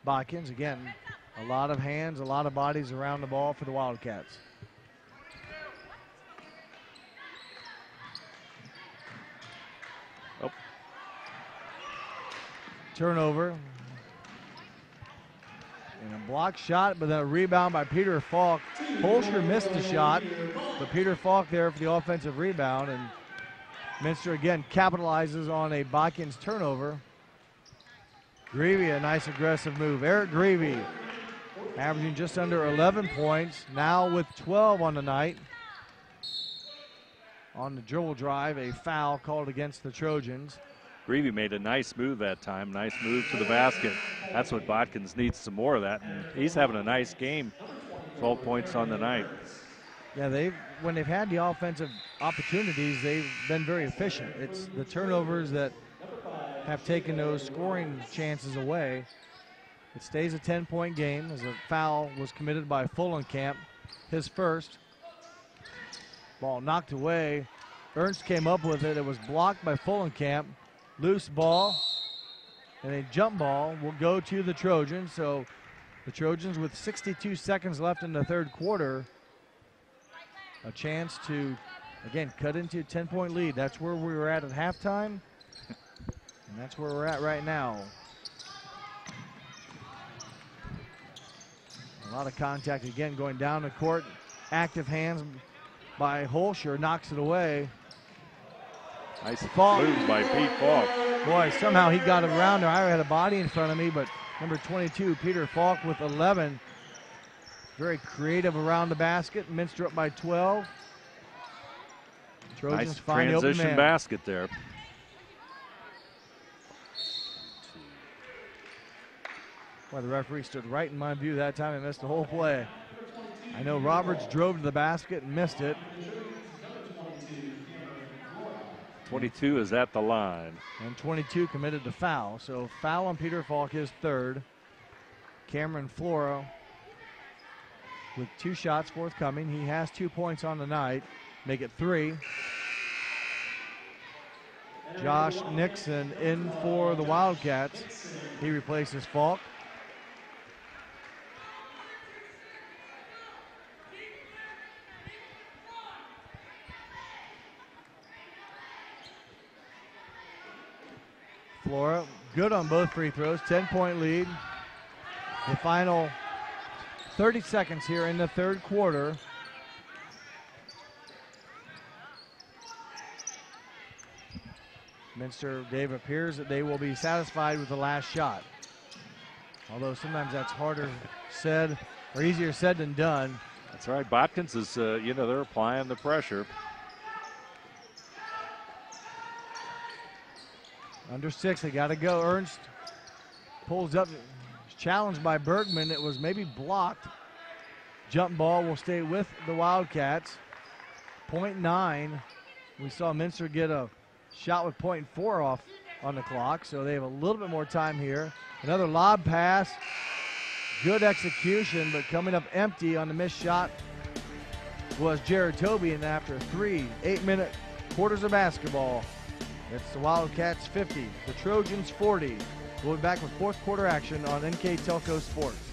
Botkins. Again, a lot of hands, a lot of bodies around the ball for the Wildcats.
Oh.
Turnover. And a block shot, but then a rebound by Peter Falk. Holscher missed the shot, but Peter Falk there for the offensive rebound. And Minster again capitalizes on a Botkins turnover. Greavy, a nice aggressive move. Eric Greavy averaging just under 11 points, now with 12 on the night. On the dribble drive, a foul called against the Trojans.
Greavy made a nice move that time. Nice move to the basket. That's what Botkins needs some more of that. And he's having a nice game. 12 points on the night.
Yeah, they've when they've had the offensive opportunities, they've been very efficient. It's the turnovers that have taken those scoring chances away. It stays a 10-point game as a foul was committed by Fullenkamp, his first. Ball knocked away. Ernst came up with it. It was blocked by Fullenkamp. Loose ball. And a jump ball will go to the Trojans. So the Trojans with 62 seconds left in the third quarter. A chance to, again, cut into a 10 point lead. That's where we were at at halftime. And that's where we're at right now. A lot of contact again going down the court. Active hands by Holscher knocks it away.
Nice
Falk.
move by Pete Falk.
Boy, somehow he got around there. I had a body in front of me, but number 22, Peter Falk with 11. Very creative around the basket. Minster up by 12. Trojans
Nice
find the
transition
man.
basket there.
Well, the referee stood right in my view that time and missed the whole play. I know Roberts drove to the basket and missed it.
22 is at the line.
And 22 committed to foul. So foul on Peter Falk, his third. Cameron Flora with two shots forthcoming. He has two points on the night. Make it three. Josh Nixon in for the Wildcats. He replaces Falk. Flora, good on both free throws. 10 point lead. The final 30 seconds here in the third quarter. Minster, Dave, appears that they will be satisfied with the last shot. Although sometimes that's harder said or easier said than done.
That's right. Botkins is, uh, you know, they're applying the pressure.
Under six, they got to go. Ernst pulls up, challenged by Bergman. It was maybe blocked. Jump ball will stay with the Wildcats. Point nine. We saw Minster get a shot with point four off on the clock, so they have a little bit more time here. Another lob pass. Good execution, but coming up empty on the missed shot was Jared Toby. And after three eight minute quarters of basketball, it's the Wildcats 50, the Trojans 40. We'll be back with fourth quarter action on NK Telco Sports.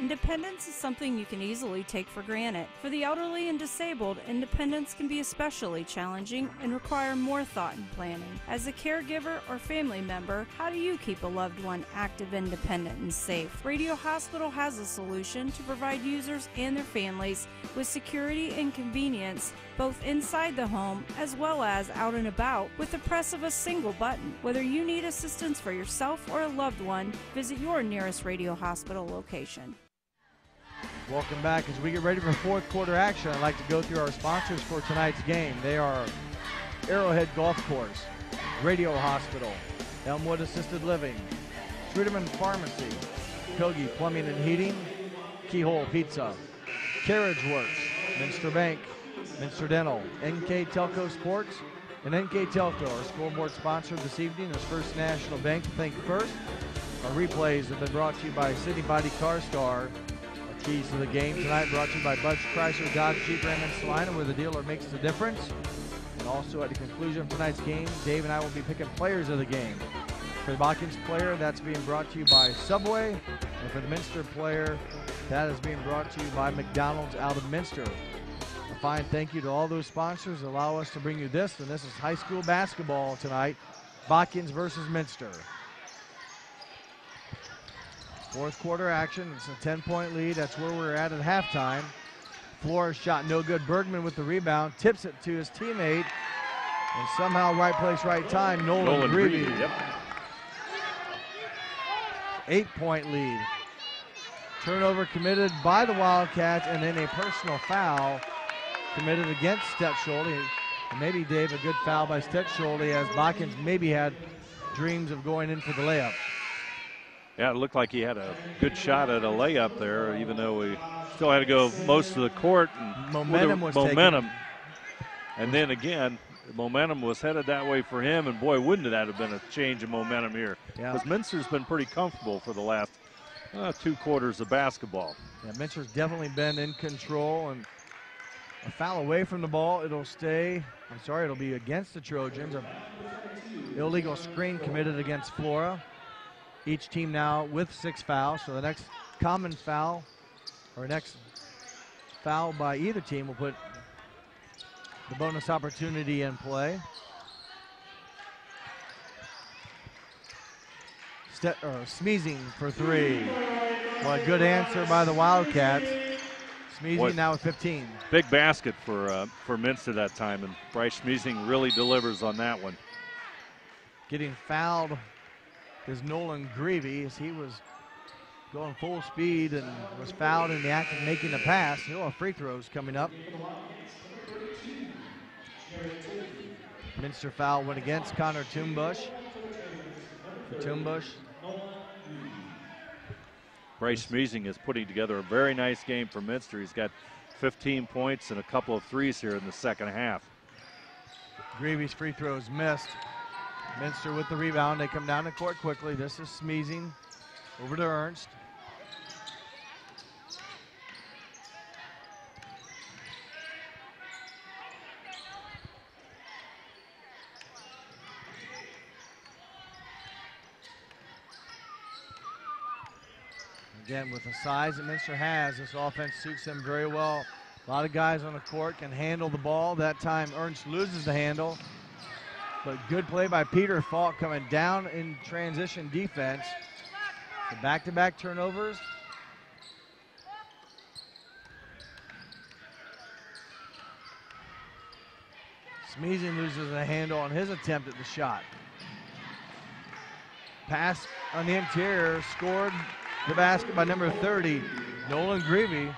Independence is something you can easily take for granted. For the elderly and disabled, independence can be especially challenging and require more thought and planning. As a caregiver or family member, how do you keep a loved one active, independent, and safe? Radio Hospital has a solution to provide users and their families with security and convenience both inside the home as well as out and about with the press of a single button. Whether you need assistance for yourself or a loved one, visit your nearest Radio Hospital location.
Welcome back as we get ready for fourth quarter action. I'd like to go through our sponsors for tonight's game. They are Arrowhead Golf Course, Radio Hospital, Elmwood Assisted Living, Schwieterman Pharmacy, Kogi Plumbing and Heating, Keyhole Pizza, Carriage Works, Minster Bank, Minster Dental, NK Telco Sports, And NK Telco, our scoreboard sponsor this evening, is First National Bank. Think first. Our replays have been brought to you by City Body Car Star. Keys to the game tonight brought to you by Bud's Chrysler Dodge Jeep Ram and Celina, where the dealer makes the difference. And also at the conclusion of tonight's game, Dave and I will be picking players of the game. For the Botkins player, that's being brought to you by Subway. And for the Minster player, that is being brought to you by McDonald's out of Minster. A fine thank you to all those sponsors that allow us to bring you this, and this is high school basketball tonight. Botkins versus Minster. Fourth quarter action. It's a 10 point lead. That's where we're at at halftime. Flora's shot no good. Bergman with the rebound, tips it to his teammate, and somehow right place, right time. Nolan,
Nolan yep.
Eight point lead. Turnover committed by the Wildcats, and then a personal foul committed against Stechschulte. And maybe, Dave, a good foul by Stechschulte as Botkins maybe had dreams of going in for the layup.
Yeah, it looked like he had a good shot at a layup there, even though we still had to go most of the court. And
Momentum was
the
taken.
momentum. And then again, the momentum was headed that way for him, and boy, wouldn't that have been a change of momentum here?
Yeah.
Because Minster's been pretty comfortable for the last uh, two quarters of basketball.
Yeah, Minster's definitely been in control and a foul away from the ball. It'll stay. I'm sorry, it'll be against the Trojans. A illegal screen committed against Flora. Each team now with six fouls. So the next common foul or next foul by either team will put the bonus opportunity in play. Ste- Schmiesing for three. Well, a good answer by the Wildcats.
Schmiesing
now with 15.
Big basket for uh, for Minster that time, and Bryce Schmiesing really delivers on that one.
Getting fouled is Nolan Greavy as he was going full speed and was fouled in the act of making oh, a pass. He'll have free throws coming up. Minster foul went against Connor Tumbush. For Tumbush,
Bryce Schmiesing is putting together a very nice game for Minster. He's got 15 points and a couple of threes here in the second half.
Greavy's free throws missed. Minster with the rebound. They come down the court quickly. This is Schmiesing over to Ernst. Again, with the size that Minster has, this offense suits them very well. A lot of guys on the court can handle the ball. That time, Ernst loses the handle. But good play by Peter Falk coming down in transition defense. The back-to-back turnovers. Schmiesing loses the handle on his attempt at the shot. Pass on the interior, scored the basket by number 30, Nolan Greavy.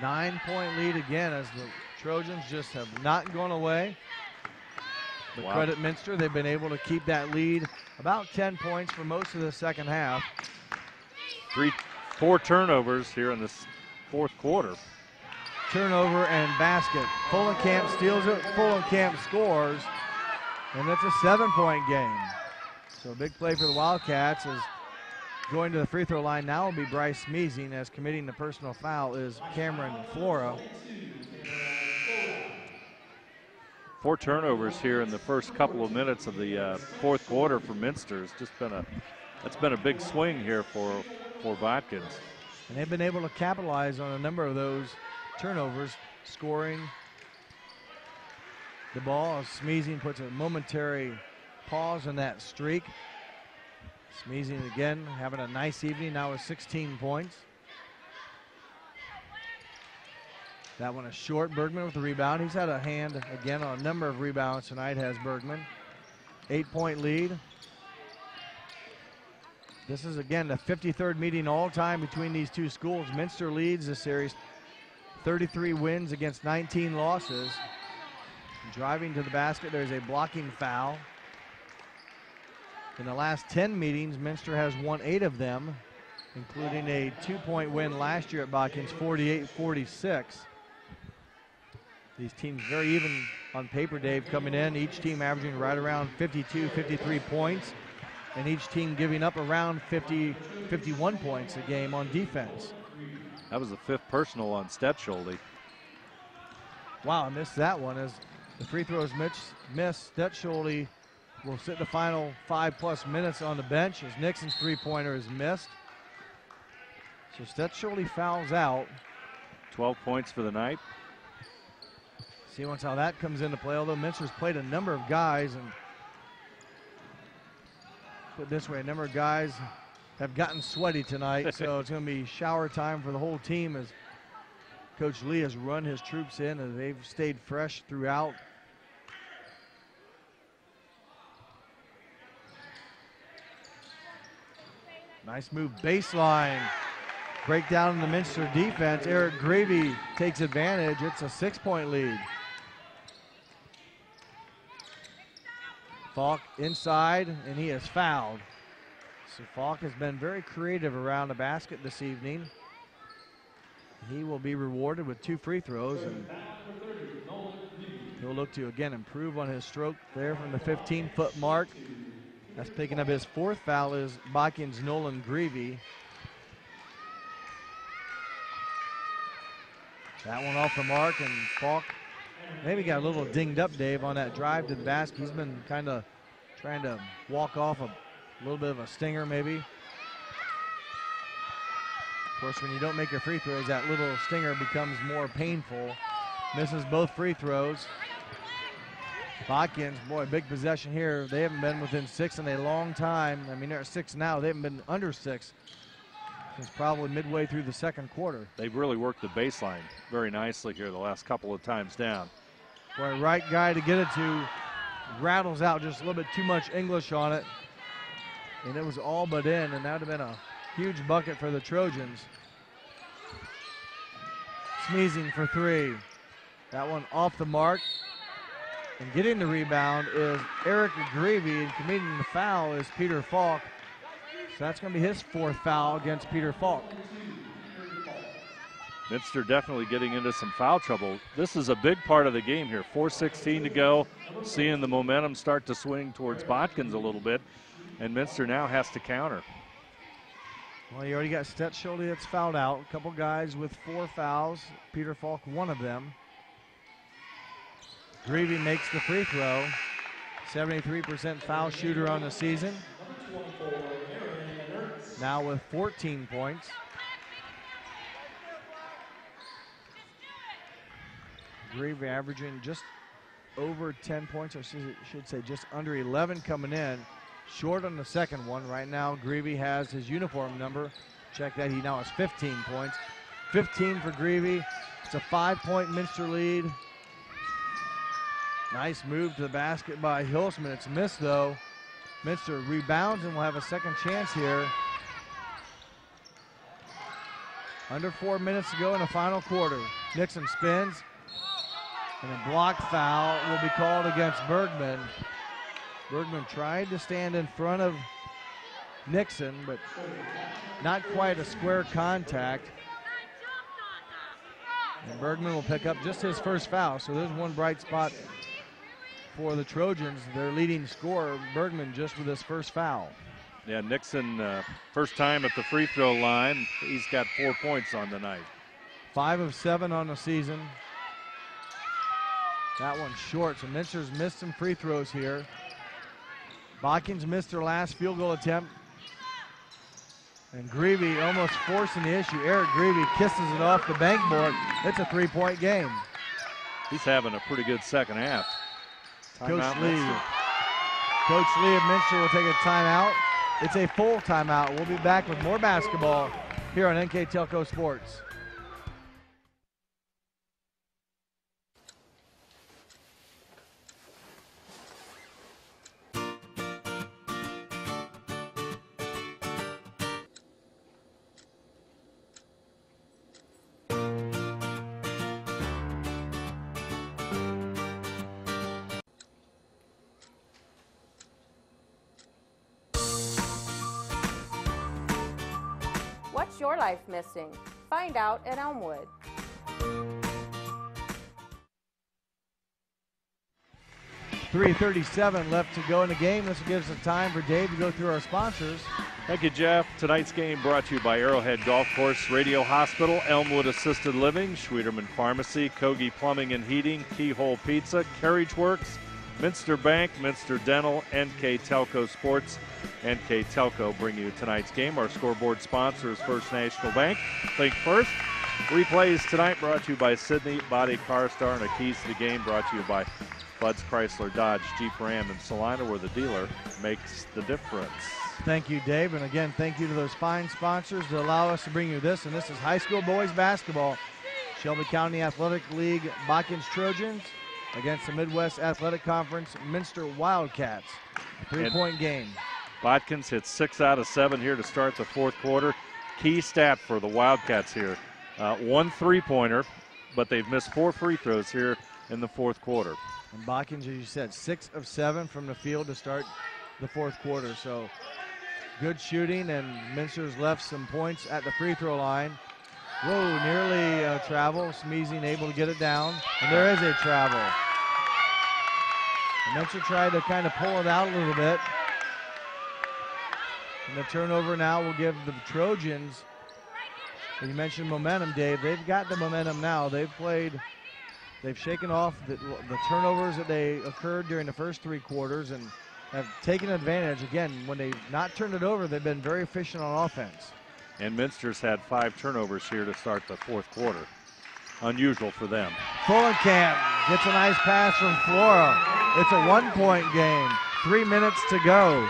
Nine point lead again as the Trojans just have not gone away. But
Wow.
credit Minster, they've been able to keep that lead about 10 points for most of the second half.
Three, four turnovers here in this fourth quarter.
Turnover and basket. Camp steals it, Camp scores, and it's a seven point game. So a big play for the Wildcats is going to the free throw line now will be Bryce Schmiesing as committing the personal foul is Cameron Flora.
Four turnovers here in the first couple of minutes of the uh, fourth quarter for Minster. It's just been a that's been a big swing here for for Botkins.
And they've been able to capitalize on a number of those turnovers, scoring the ball. Schmiesing puts a momentary pause in that streak. Schmiesing again having a nice evening now with 16 points. That one is short. Bergman with the rebound. He's had a hand again on a number of rebounds tonight, has Bergman. Eight point lead. This is again the 53rd meeting all time between these two schools. Minster leads the series 33 wins against 19 losses. Driving to the basket, there's a blocking foul. In the last 10 meetings, Minster has won eight of them, including a two point win last year at Botkins, 48 46. These teams very even on paper, Dave, coming in. Each team averaging right around 52, 53 points, and each team giving up around 50, 51 points a game on defense.
That was the fifth personal on Stechschulte.
Wow, I missed that one as the free throws missed. Stechschulte will sit the final five plus minutes on the bench as Nixon's three pointer is missed. So Stechschulte fouls out.
12 points for the night.
See once how that comes into play. Although Minster's played a number of guys, and put this way, a number of guys have gotten sweaty tonight. so it's going to be shower time for the whole team as Coach Lee has run his troops in, and they've stayed fresh throughout. Nice move baseline. Breakdown in the Minster defense. Eric Greavy takes advantage. It's a six point lead. Falk inside, and he is fouled. So Falk has been very creative around the basket this evening. He will be rewarded with two free throws. And he'll look to again improve on his stroke there from the 15 foot mark. That's picking up his fourth foul is Botkins Nolan Greavy. That one off the mark and Falk maybe got a little dinged up, Dave, on that drive to the basket. He's been kind of trying to walk off a little bit of a stinger maybe. Of course, when you don't make your free throws, that little stinger becomes more painful. Misses both free throws. Botkins, boy, big possession here. They haven't been within six in a long time. I mean, they're at six now. They haven't been under six since probably midway through the second quarter.
They've really worked the baseline very nicely here the last couple of times down.
Boy, right guy to get it to. Rattles out just a little bit too much English on it. And it was all but in, and that would have been a huge bucket for the Trojans. Schmiesing for three. That one off the mark. And getting the rebound is Eric Greavy, and committing the foul is Peter Falk. So that's going to be his fourth foul against Peter Falk.
Minster definitely getting into some foul trouble. This is a big part of the game here. 4.16 to go, seeing the momentum start to swing towards Botkins a little bit, and Minster now has to counter.
Well, you already got Stechschulte that's fouled out. A couple guys with four fouls. Peter Falk, one of them. Greavy makes the free throw. 73% foul shooter on the season. Now with 14 points. Greavy averaging just over 10 points, or should say just under 11 coming in. Short on the second one. Right now, Greavy has his uniform number. Check that. He now has 15 points. 15 for Greavy. It's a five point Minster lead. Nice move to the basket by Hilsman. It's missed though. Minster rebounds and will have a second chance here. Under four minutes to go in the final quarter. Nixon spins. And a block foul will be called against Bergman. Bergman tried to stand in front of Nixon, but not quite a square contact. And Bergman will pick up just his first foul. So there's one bright spot for the Trojans. Their leading scorer, Bergman, just with his first foul.
Yeah, Nixon, uh, first time at the free throw line. He's got four points on the night.
Five of seven on the season. That one's short, so Minster's missed some free throws here. Botkins missed their last field goal attempt. And Greavy almost forcing the issue. Eric Greavy kisses it off the bankboard. It's a three-point game.
He's having a pretty good second half.
Coach Lee. Coach Lee of Minster will take a timeout. It's a full timeout. We'll be back with more basketball here on NK Telco Sports.
Life missing? Find out at Elmwood.
3.37 left to go in the game. This will give us a time for Dave to go through our sponsors.
Thank you, Jeff. Tonight's game brought to you by Arrowhead Golf Course, Radio Hospital, Elmwood Assisted Living, Schwieterman Pharmacy, Kogi Plumbing and Heating, Keyhole Pizza, Carriage Works, Minster Bank, Minster Dental, NK Telco Sports. NK Telco bring you tonight's game. Our scoreboard sponsor is First National Bank. Think first. Replays tonight brought to you by Sidney Body Car Star and a keys to the game brought to you by Bud's Chrysler Dodge Jeep Ram in Celina where the dealer makes the difference.
Thank you, Dave. And again, thank you to those fine sponsors that allow us to bring you this. And this is high school boys basketball. Shelby County Athletic League Botkins Trojans against the Midwest Athletic Conference Minster Wildcats. Three point game.
Botkins hit six out of seven here to start the fourth quarter. Key stat for the Wildcats here uh, one three pointer, but they've missed four free throws here in the fourth quarter.
And Botkins, as you said, six of seven from the field to start the fourth quarter. So good shooting, and Minster's left some points at the free throw line. Whoa, nearly uh, travel. Schmiesing able to get it down, and there is a travel. And tried to kind of pull it out a little bit. And the turnover now will give the Trojans. You mentioned momentum, Dave. They've got the momentum now. They've played, they've shaken off the, the turnovers that they occurred during the first three quarters and have taken advantage. Again, when they've not turned it over, they've been very efficient on offense.
And Minster's had five turnovers here to start the fourth quarter. Unusual for them.
Fullenkamp gets a nice pass from Flora. It's a one point game. Three minutes to go.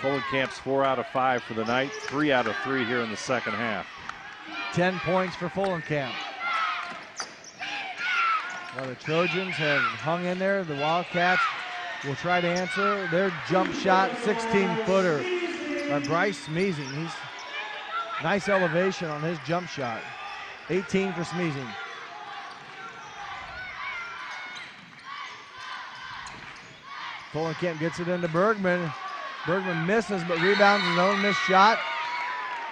Fullenkamp's four out of five for the night, three out of three here in the second half.
10 points for Fullenkamp. Well, the Trojans have hung in there. The Wildcats will try to answer their jump shot, 16 footer by Bryce Schmiesing. He's nice elevation on his jump shot. 18 for Schmiesing. Fullenkamp gets it into Bergman. Bergman misses, but rebounds his own missed shot.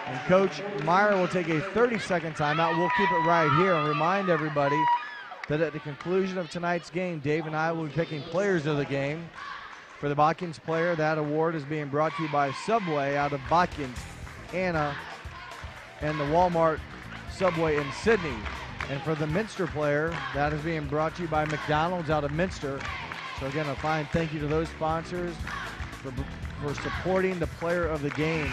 And Coach Meyer will take a 30 second timeout. We'll keep it right here and remind everybody that at the conclusion of tonight's game, Dave and I will be picking players of the game. For the Botkins player, that award is being brought to you by Subway out of Botkins, Anna, and the Walmart Subway in Sidney. And for the Minster player, that is being brought to you by McDonald's out of Minster. So again, a fine thank you to those sponsors for, for supporting the player of the game.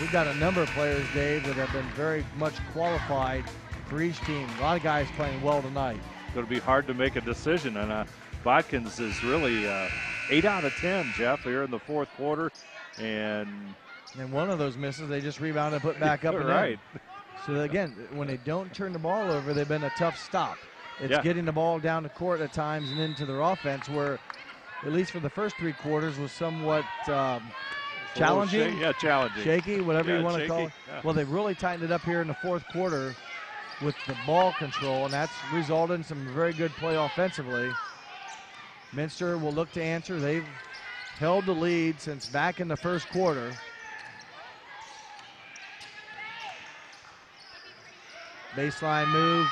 We've got a number of players, Dave, that have been very much qualified for each team. A lot of guys playing well tonight.
It'll be hard to make a decision, and uh, is really uh, eight out of ten, Jeff, here in the fourth quarter, and
and one of those misses, they just rebounded, and put back up, and
right.
In. So again, when they don't turn the ball over, they've been a tough stop. It's
Yeah.
getting the ball down the court at times and into their offense, where at least for the first three quarters was somewhat um, challenging.
yeah, challenging.
shaky, whatever
Yeah,
you want to call it.
yeah.
Well, they've really tightened it up here in the fourth quarter with the ball control, and that's resulted in some very good play offensively. Minster will look to answer. They've held the lead since back in the first quarter. Baseline move.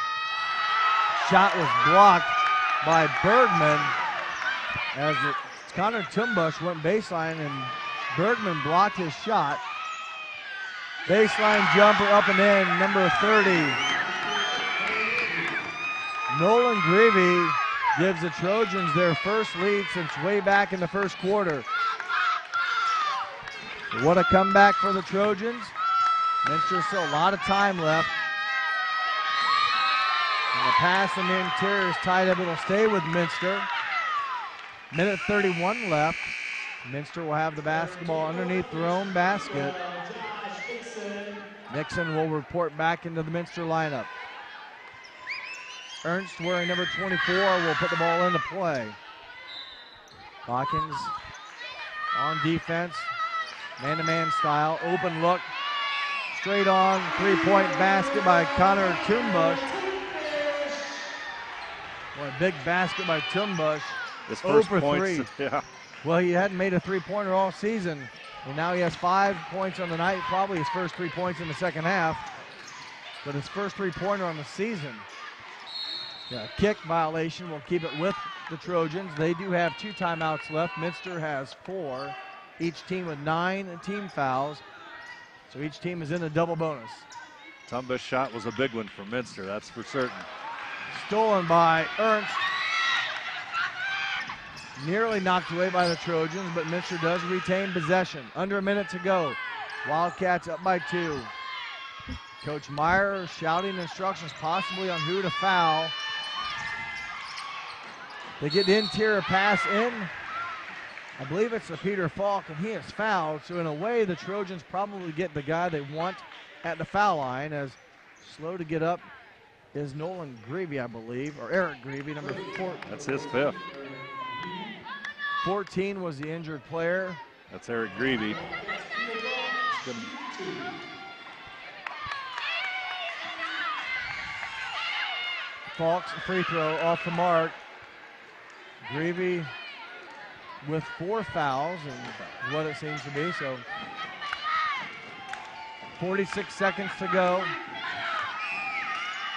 Shot was blocked by Bergman as it, Connor Tumbush went baseline and Bergman blocked his shot. Baseline jumper up and in, number 30. Nolan Greavy gives the Trojans their first lead since way back in the first quarter. What a comeback for the Trojans. Minster still a lot of time left. And the pass in the interior is tied up. It'll stay with Minster. Minute 31 left. Minster will have the basketball underneath their own basket. Nixon will report back into the Minster lineup. Ernst, wearing number 24, will put the ball into play. Hawkins on defense, man to man style, open look, straight on, three point basket by Connor Tumbush. Boy, big basket by Tumbush.
His
0
first
for
points,
three.
yeah.
Well, he hadn't made a three pointer all season. And now he has five points on the night, probably his first three points in the second half. But his first three pointer on the season. Yeah, kick violation will keep it with the Trojans. They do have two timeouts left. Minster has four. Each team with nine team fouls. So each team is in a double bonus.
Tumbush shot was a big one for Minster, that's for certain.
Stolen by Ernst. Nearly knocked away by the Trojans, but Minster does retain possession. Under a minute to go. Wildcats up by two. Coach Meyer shouting instructions possibly on who to foul. They get the interior pass in. I believe it's a Peter Falk, and he is fouled. So in a way, the Trojans probably get the guy they want at the foul line. As slow to get up is Nolan Greavy, I believe, or Eric Greavy, number four.
That's his fifth.
14 was the injured player.
That's Eric Greavy.
Falks free throw off the mark. Greavy with four fouls and what it seems to be. So 46 seconds to go.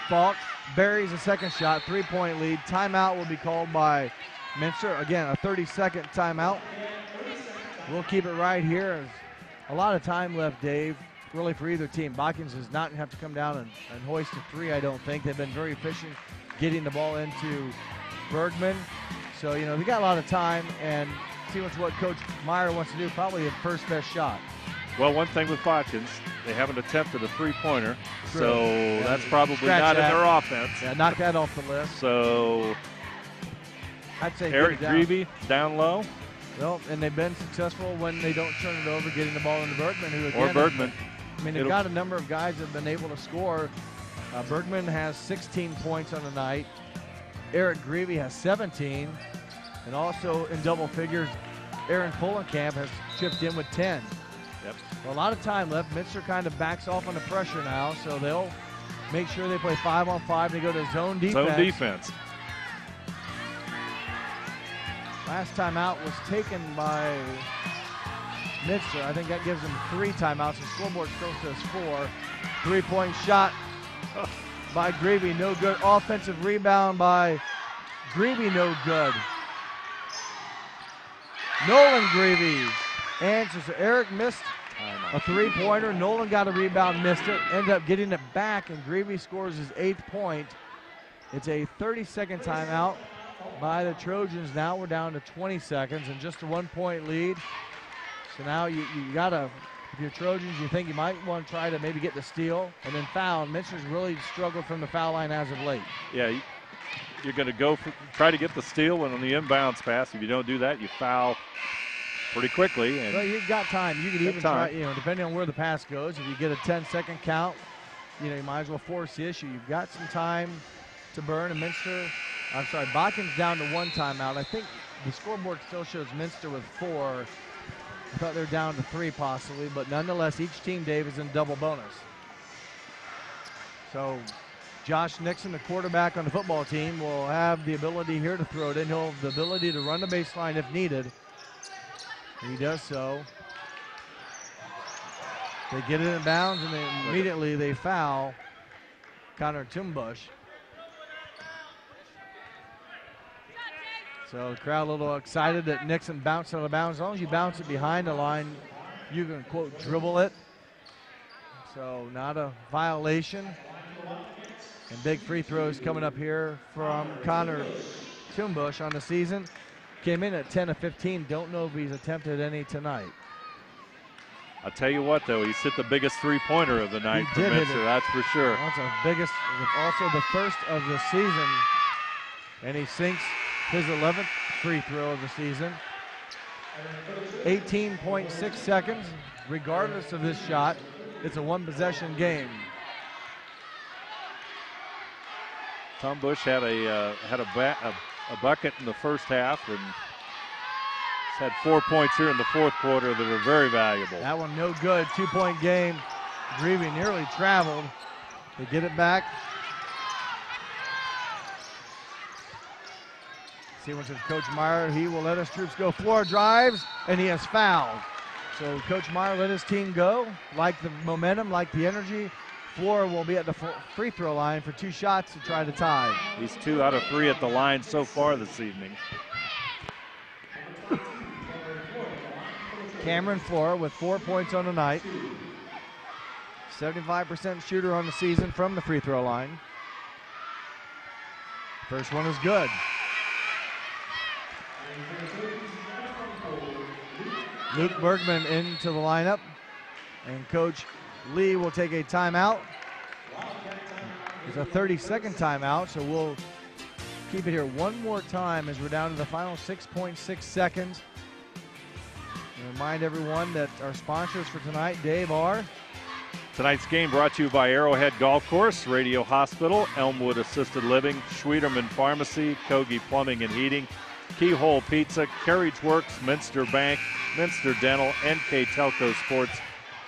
Falk buries a second shot, three point lead. Timeout will be called by Minster. Again, a 30 second timeout. We'll keep it right here. A lot of time left, Dave, really for either team. Botkins does not have to come down and, and hoist a three, I don't think. They've been very efficient getting the ball into Bergman. So, you know, we got a lot of time and see much what Coach Meyer wants to do. Probably the first best shot.
Well, one thing with Botkins, they haven't attempted a three pointer, so
Yeah,
that's probably not
that.
in their offense.
Yeah, knock that off the list.
So
I'd say
Eric
get down.
Low,
Well, and they've been successful when they don't turn it over, getting the ball into Bergman, who
or Bergman.
I mean, they've got a number of guys that have been able to score. Uh, Bergman has 16 points on the night. Eric Greavy has 17, and also in double figures, Aaron Fullenkamp has chipped in with 10.
Yep.
Well, a lot of time left. Minster kind of backs off on the pressure now, so they'll make sure they play five on five. They go to zone defense.
Zone defense.
Last timeout was taken by Minster. I think that gives them three timeouts. The scoreboard still says four. Three point shot oh. By Greavy, no good. Offensive rebound by Greavy, no good. Nolan Greavy answers. So Eric missed a three pointer. Nolan got a rebound, missed it. Ended up getting it back, and Greavy scores his eighth point. It's a 30 second timeout by the Trojans. Now we're down to 20 seconds and just a one point lead. So now you, you got to, if you're Trojans, you think you might want to try to maybe get the steal and then foul. Minster's really struggled from the foul line as of late.
Yeah, you- you're going to go for, try to get the steal and on the inbounds pass. If you don't do that, you foul pretty quickly. And
Well, you've got time. You could even try, you know, depending on where the pass goes. If you get a 10 second count, you know, you might as well force the issue. You've got some time to burn. And Minster, I'm sorry, Botkin's down to one timeout. I think the scoreboard still shows Minster with four. They're down to three possibly, but nonetheless, each team, Dave, is in double bonus. So Josh Nixon, the quarterback on the football team, will have the ability here to throw it in. He'll have the ability to run the baseline if needed. He does so. They get it in bounds and immediately they foul Connor Tumbush. So the crowd a little excited that Nixon bounced out of bounds. As long as you bounce it behind the line, you can quote dribble it. So not a violation. And big free throws coming up here from Connor Tumbush on the season. Came in at 10 of 15. Don't know if he's attempted any tonight.
I'll tell you what, though, he's hit the biggest three pointer of the night for
did hit
Minster, that's for sure.
That's the biggest, also the first of the season. And he sinks his 11th free throw of the season. 18.6 seconds. Regardless of this shot, it's a one possession game.
Tumbush had a uh, had a, a, a bucket in the first half and had four points here in the fourth quarter that are very valuable.
That one no good. Two point game. Greavy nearly traveled. They get it back. What's with Coach Meyer. He will let his troops go. four drives, and he has fouled. So Coach Meyer let his team go. Like the momentum, like the energy. Flora will be at the free throw line for two shots to try to tie.
He's two out of three at the line so far this evening.
Cameron Flora with four points on the night. 75% shooter on the season from the free throw line. First one is good. Luke Bergman into the lineup, and Coach Lee will take a timeout. It's a 30 second timeout, so we'll keep it here one more time as we're down to the final 6.6 seconds. And remind everyone that our sponsors for tonight, Dave, are
Tonight's game brought to you by Arrowhead Golf Course, Radio Hospital, Elmwood Assisted Living, Schwieterman Pharmacy, Kogi Plumbing and Heating, Keyhole Pizza, Carriage Works, Minster Bank, Minster Dental, NK Telco Sports,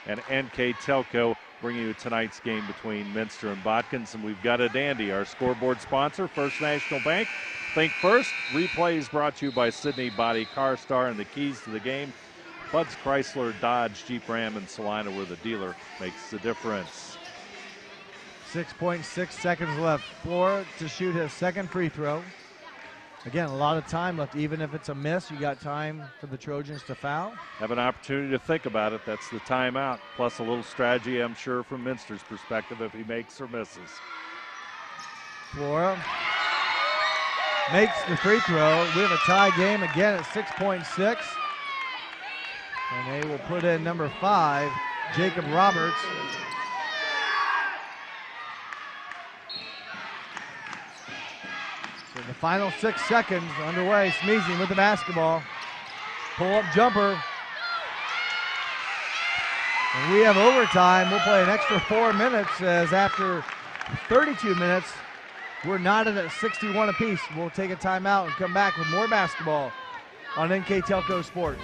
and NK Telco bringing you tonight's game between Minster and Botkins. And we've got a dandy, our scoreboard sponsor, First National Bank. Think first. Replays brought to you by Sidney Body Car Star and the keys to the game. Bud's Chrysler, Dodge, Jeep Ram, and Celina, where the dealer makes the difference.
6.6 seconds left. Flora to shoot his second free throw. Again, a lot of time left. Even if it's a miss, you got time for the Trojans to foul.
Have an opportunity to think about it. That's the timeout. Plus a little strategy, I'm sure, from Minster's perspective if he makes or misses.
Flora makes the free throw. We have a tie game again at 6.6. And they will put in number five, Jacob Roberts. So the final six seconds underway. Schmiesing with the basketball. Pull up jumper. And we have overtime. We'll play an extra four minutes as after 32 minutes, we're knotted at 61 apiece. We'll take a timeout and come back with more basketball on NK Telco Sports.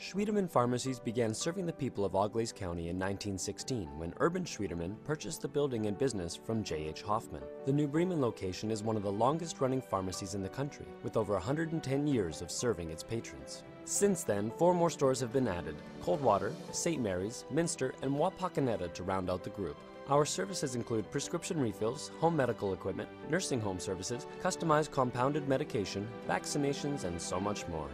Schwieterman Pharmacies began serving the people of Auglaize County in 1916 when Urban Schwieterman purchased the building and business from J.H. Hoffman. The New Bremen location is one of the longest running pharmacies in the country, with over 110 years of serving its patrons. Since then, four more stores have been added Coldwater, St. Mary's, Minster, and Wapakoneta to round out the group. Our services include prescription refills, home medical equipment, nursing home services, customized compounded medication, vaccinations, and so much more.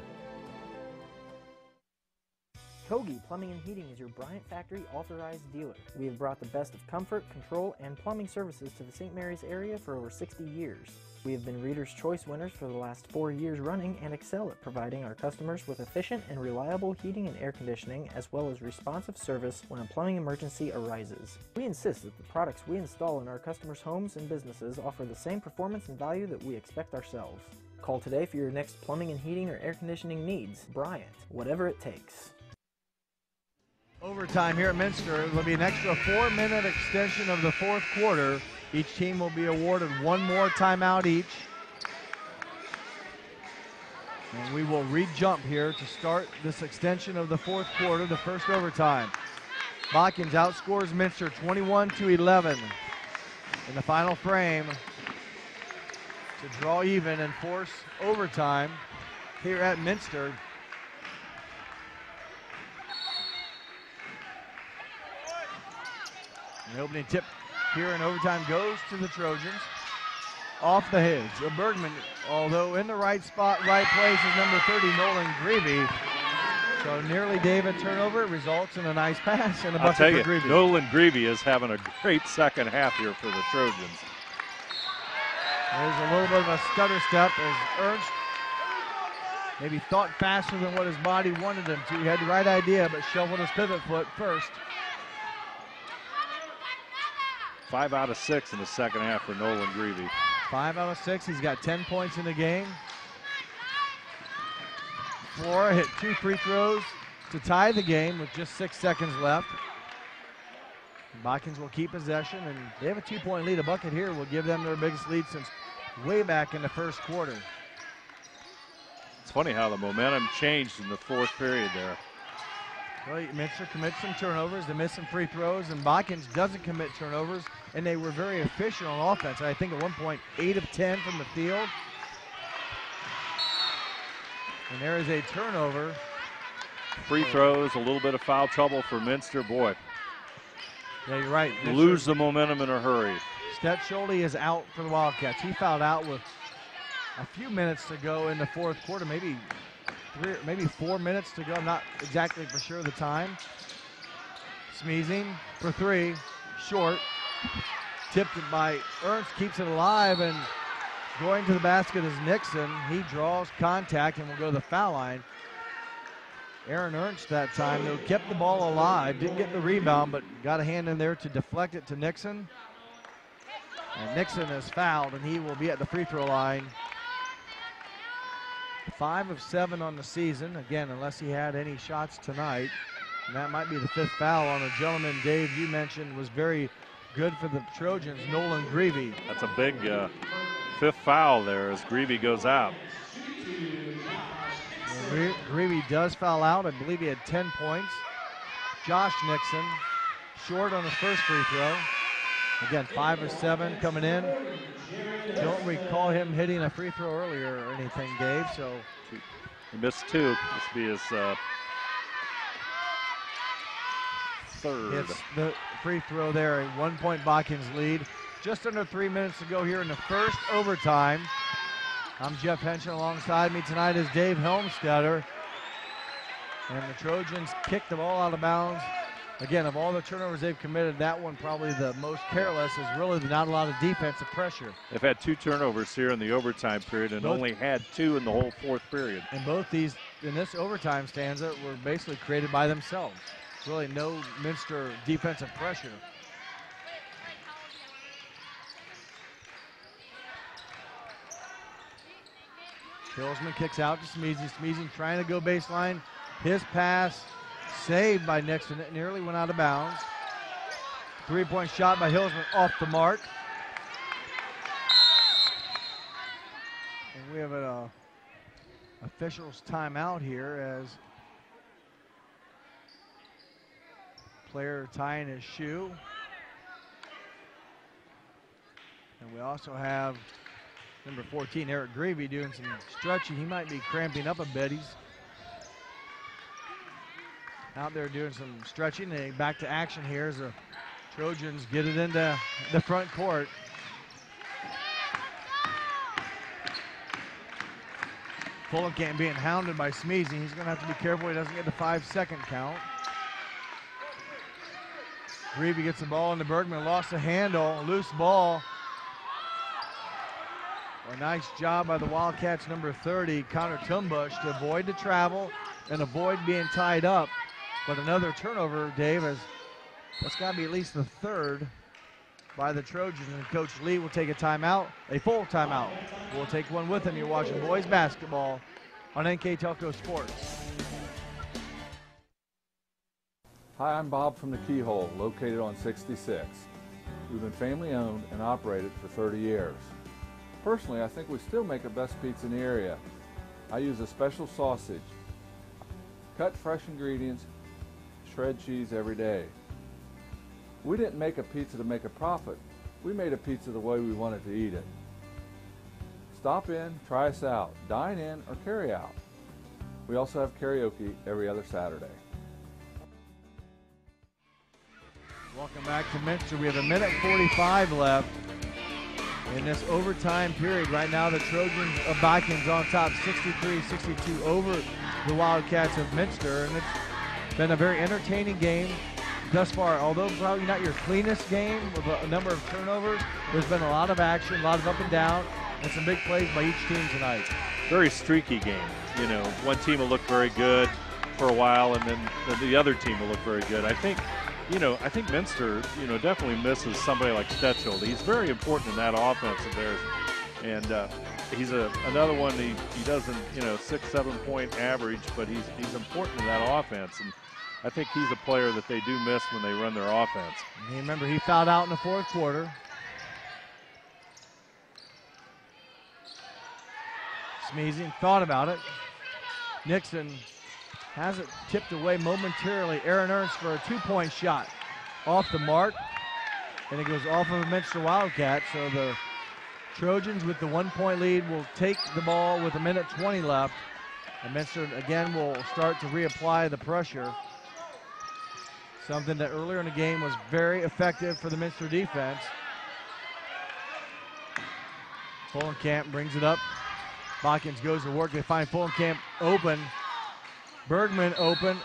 Kogi Plumbing and Heating is your Bryant Factory authorized dealer. We have brought the best of comfort, control, and plumbing services to the St. Mary's area for over 60 years. We have been Reader's Choice winners for the last four years running and excel at providing our customers with efficient and reliable heating and air conditioning, as well as responsive service when a plumbing emergency arises. We insist that the products we install in our customers' homes and businesses offer the same performance and value that we expect ourselves. Call today for your next plumbing and heating or air conditioning needs. Bryant, whatever it takes.
Overtime here at Minster. It'll be an extra four minute extension of the fourth quarter. Each team will be awarded one more timeout each. And we will re-jump here to start this extension of the fourth quarter, the first overtime. Botkins outscores Minster 21 to 11 in the final frame to draw even and force overtime here at Minster. The opening tip here in overtime goes to the Trojans. Off the hedge. A Bergman, although in the right spot, right place, is number 30, Nolan Greavy. So nearly David turnover results in a nice pass and a bucket
I'll tell
for
you. Nolan Greavy is having a great second half here for the Trojans.
There's a little bit of a stutter step as Ernst maybe thought faster than what his body wanted him to. He had the right idea, but shuffled his pivot foot first.
Five out of six in the second half for Nolan Greavy.
Five out of six. He's got 10 points in the game. Flora hit two free throws to tie the game with just six seconds left. Botkins will keep possession, and they have a two-point lead. A bucket here will give them their biggest lead since way back in the first quarter.
It's funny how the momentum changed in the fourth period there.
Well, Minster commits some turnovers. They miss some free throws, and Botkins doesn't commit turnovers, and they were very efficient on offense. I think at one point, 8 of 10 from the field. And there is a turnover.
Free throws, a little bit of foul trouble for Minster. Boy,
Yeah, you're right.
lose the momentum in a hurry.
Stechschulte is out for the Wildcats. He fouled out with a few minutes to go in the fourth quarter, maybe three, maybe four minutes to go. I'm not exactly for sure the time. Schmiesing for three, short. Tipped by Ernst, keeps it alive, and going to the basket is Nixon. He draws contact and will go to the foul line. Aaron Ernst that time, though, kept the ball alive. Didn't get the rebound, but got a hand in there to deflect it to Nixon. And Nixon is fouled, and he will be at the free throw line. Five of seven on the season, again, unless he had any shots tonight. And that might be the fifth foul on a gentleman, Dave, you mentioned was very good for the Trojans, Nolan Greavy.
That's a big uh, fifth foul there as Greavy goes out.
Greavy does foul out. I believe he had 10 points. Josh Nixon, short on his first free throw. Again, five or seven coming in. Don't recall him hitting a free throw earlier or anything, Dave. So
he missed two. This will be his uh, third.
It's the free throw there. A one-point Botkins lead. Just under three minutes to go here in the first overtime. I'm Jeff Henson. Alongside me tonight is Dave Helmstetter. And the Trojans kicked the ball out of bounds. Again, of all the turnovers they've committed, that one probably the most careless is really not a lot of defensive pressure.
They've had two turnovers here in the overtime period and both, only had two in the whole fourth period.
And both these, in this overtime stanza, were basically created by themselves. Really no Minster defensive pressure. Hillsman kicks out to Smeezy. Smeezy trying to go baseline. His pass saved by Nixon. It nearly went out of bounds. Three point shot by Hillsman off the mark. And we have an uh, official's timeout here as player tying his shoe. And we also have Number 14, Eric Greavy, doing some stretching. He might be cramping up a bit. He's out there doing some stretching. And back to action here as the Trojans get it into the front court. Fullenkamp being hounded by Smeezy. He's going to have to be careful he doesn't get the five second count. Greavy gets the ball into Bergman, lost the handle, loose ball. A nice job by the Wildcats number 30, Connor Tumbush, to avoid the travel and avoid being tied up. But another turnover, Dave, has that's got to be at least the third by the Trojans. And Coach Lee will take a timeout, a full timeout. We'll take one with him. You're watching boys basketball on NK Telco Sports.
Hi, I'm Bob from the Keyhole, located on 66. We've been family owned and operated for 30 years. Personally, I think we still make the best pizza in the area. I use a special sausage. Cut fresh ingredients, shred cheese every day. We didn't make a pizza to make a profit. We made a pizza the way we wanted to eat it. Stop in, try us out, dine in, or carry out. We also have karaoke every other Saturday.
Welcome back to Minster. We have a minute 45 left in this overtime period. Right now, the Trojans uh, of Botkins on top 63-62 over the Wildcats of Minster. And it's been a very entertaining game thus far. Although probably not your cleanest game with a number of turnovers, there's been a lot of action, a lot of up and down, and some big plays by each team tonight.
Very streaky game. You know, one team will look very good for a while, and then the other team will look very good. I think you know, I think Minster, you know, definitely misses somebody like Stet He's very important in that offense of theirs. And uh, he's a another one. He, he doesn't, you know, six seven point average, but he's he's important in that offense. And I think he's a player that they do miss when they run their offense.
And remember, he fouled out in the fourth quarter. Schmiesing thought about it. Nixon has it tipped away momentarily. Aaron Ernst for a two-point shot off the mark. And it goes off of a Minster Wildcat. So the Trojans with the one-point lead will take the ball with a minute 20 left. And Minster again will start to reapply the pressure. Something that earlier in the game was very effective for the Minster defense. Camp brings it up. Botkins goes to work. They find Camp open. Bergman open.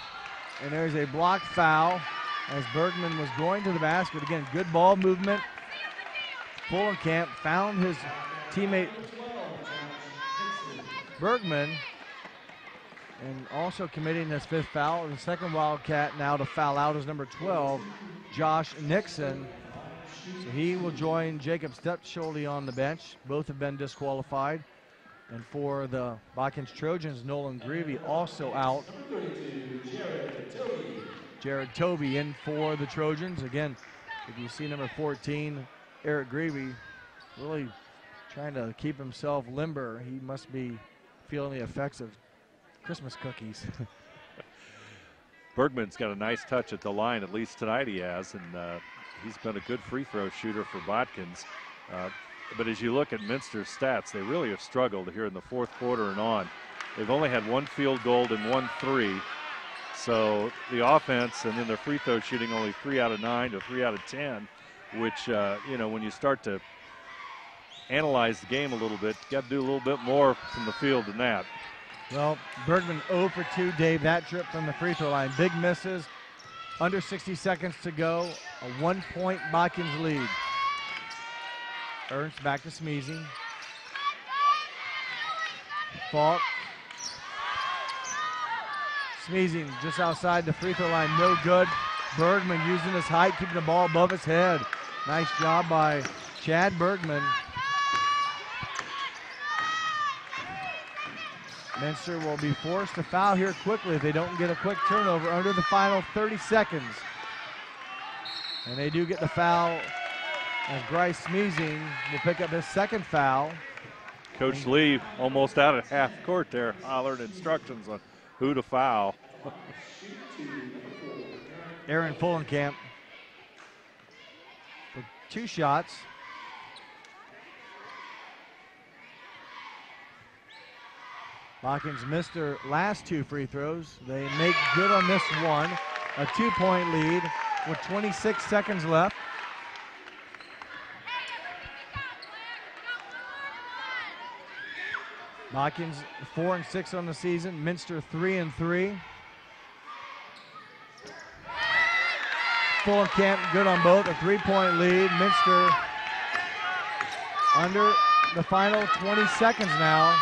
And there's a block foul as Bergman was going to the basket. Again, good ball movement. Camp found his teammate Bergman and also committing his fifth foul. The second Wildcat now to foul out is number 12, Josh Nixon. So he will join Jacob Stechschulte on the bench. Both have been disqualified. And for the Botkins Trojans, Nolan Greavy also out. Jared Toby in for the Trojans. Again, if you see number 14, Eric Greavy, really trying to keep himself limber. He must be feeling the effects of Christmas cookies.
Bergman's got a nice touch at the line, at least tonight he has, and uh, he's been a good free throw shooter for Botkins. Uh, but as you look at Minster's stats, they really have struggled here in the fourth quarter and on. They've only had one field goal and one three. So the offense and then their free throw shooting only three out of nine to three out of ten, which, uh, you know, when you start to analyze the game a little bit, you got to do a little bit more from the field than that.
Well, Bergman 0 for 2, Dave, that trip from the free throw line. Big misses. Under 60 seconds to go. A one point Botkins lead. Ernst back to Schmiesing. Falk. Schmiesing just outside the free throw line. No good. Bergman using his height, keeping the ball above his head. Nice job by Chad Bergman. Minster will be forced to foul here quickly if they don't get a quick turnover under the final 30 seconds. And they do get the foul as Bryce Schmiesing will pick up his second foul.
Coach Lee almost out of half court there, hollered instructions on who to foul.
Aaron Fullenkamp for two shots. Botkins missed their last two free throws. They make good on this one. A two-point lead with 26 seconds left. Botkins four and six on the season. Minster three and three. Fullenkamp good on both. A three-point lead. Minster under the final 20 seconds now.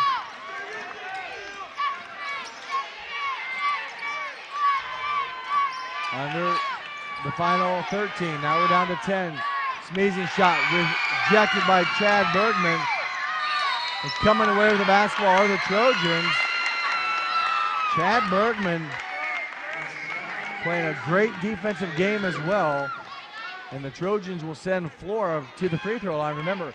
Under the final 13. Now we're down to 10. Amazing shot rejected by Chad Bergman. And coming away with the basketball are the Trojans. Chad Bergman playing a great defensive game as well. And the Trojans will send Flora to the free throw line. Remember,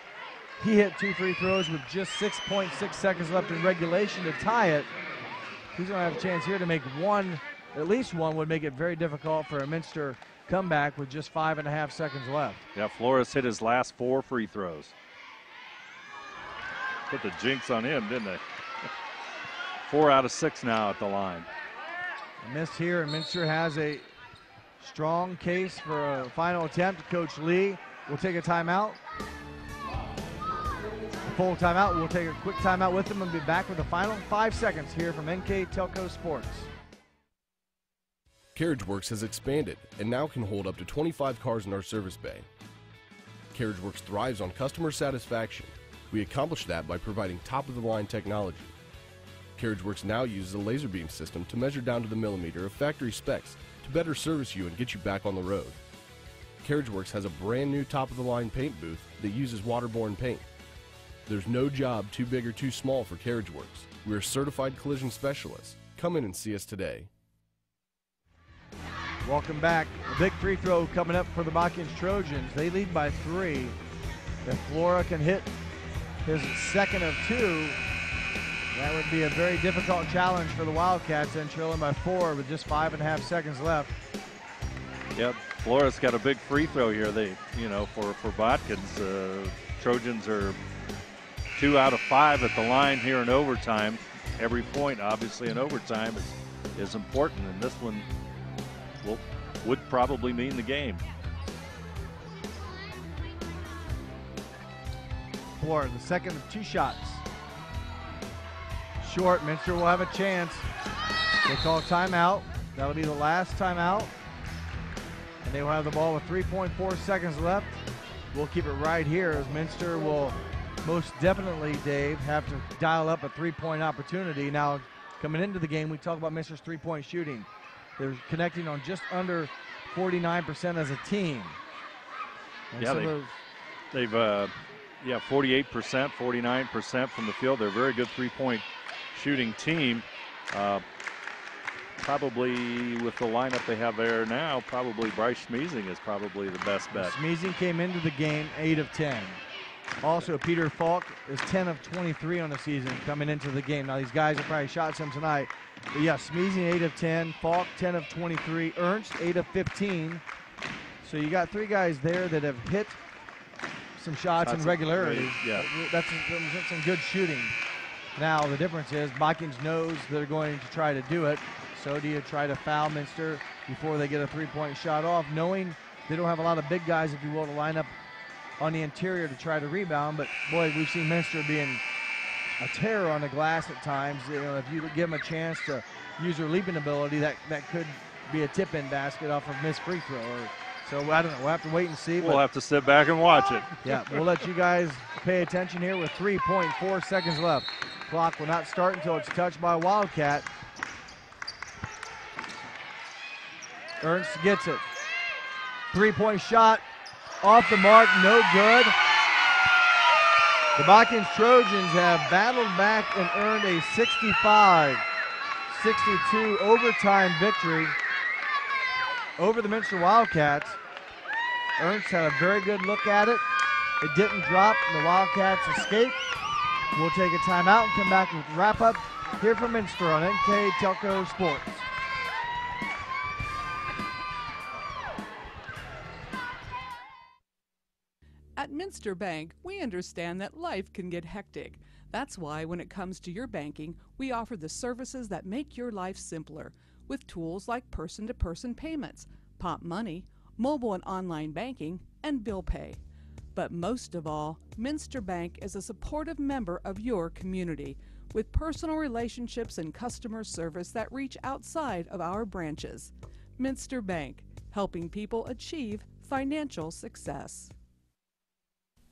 he hit two free throws with just 6.6 seconds left in regulation to tie it. He's going to have a chance here to make one at least one would make it very difficult for a Minster comeback with just five and a half seconds left.
Yeah, Flora's hit his last four free throws. Put the jinx on him, didn't they? Four out of six now at the line.
A miss here, and Minster has a strong case for a final attempt. Coach Lee will take a timeout. full timeout. We'll take a quick timeout with them and be back with the final five seconds here from NK Telco Sports.
CarriageWorks has expanded and now can hold up to 25 cars in our service bay. CarriageWorks thrives on customer satisfaction. We accomplish that by providing top-of-the-line technology. CarriageWorks now uses a laser beam system to measure down to the millimeter of factory specs to better service you and get you back on the road. CarriageWorks has a brand new top-of-the-line paint booth that uses waterborne paint. There's no job too big or too small for CarriageWorks. We're certified collision specialists. Come in and see us today.
Welcome back. A big free throw coming up for the Botkins Trojans. They lead by three. If Flora can hit his second of two, that would be a very difficult challenge for the Wildcats and trailing by four with just five and a half seconds left.
Yep, Flora's got a big free throw here. They, you know, for for Botkins, uh, Trojans are two out of five at the line here in overtime. Every point, obviously, in overtime is is important, and this one will would probably mean the game.
For the second of two shots. Short. Minster will have a chance. They call timeout. That'll be the last timeout. And they will have the ball with 3.4 seconds left. We'll keep it right here as Minster will most definitely, Dave, have to dial up a three-point opportunity. Now, coming into the game, we talk about Minster's three-point shooting. They're connecting on just under 49% as a team. And
yeah, they,
those-
they've uh, yeah 48%, 49% from the field. They're a very good three-point shooting team. Uh, probably with the lineup they have there now, probably Bryce Schmiesing is probably the best bet.
Schmiesing came into the game 8 of 10. Also, Peter Falk is 10 of 23 on the season coming into the game. Now, these guys have probably shot some tonight. But yeah, Schmiesing 8 of 10, Falk 10 of 23, Ernst 8 of 15. So you got three guys there that have hit some shots
Shots
in regularity.
yeah.
That's, that's some good shooting. Now, the difference is Botkins knows they're going to try to do it. So do you try to foul Minster before they get a three-point shot off, knowing they don't have a lot of big guys, if you will, to line up on the interior to try to rebound. But boy, we've seen Minster being a terror on the glass at times. You know, if you give them a chance to use their leaping ability, that that could be a tip-in basket off of missed free throw. Or, so I don't know. We'll have to wait and see.
We'll have to sit back and watch it.
yeah, we'll let you guys pay attention here with 3.4 seconds left. Clock will not start until it's touched by Wildcat. Ernst gets it. Three-point shot off the mark, no good. The Botkins Trojans have battled back and earned a 65 62 overtime victory over the Minster Wildcats. Ernst had a very good look at it. It didn't drop, and the Wildcats escaped. We'll take a timeout and come back and wrap up here from Minster on NK Telco Sports.
At Minster Bank, we understand that life can get hectic. That's why, when it comes to your banking, we offer the services that make your life simpler with tools like person to person payments, Popmoney, mobile and online banking, and bill pay. But most of all, Minster Bank is a supportive member of your community with personal relationships and customer service that reach outside of our branches. Minster Bank, helping people achieve financial success.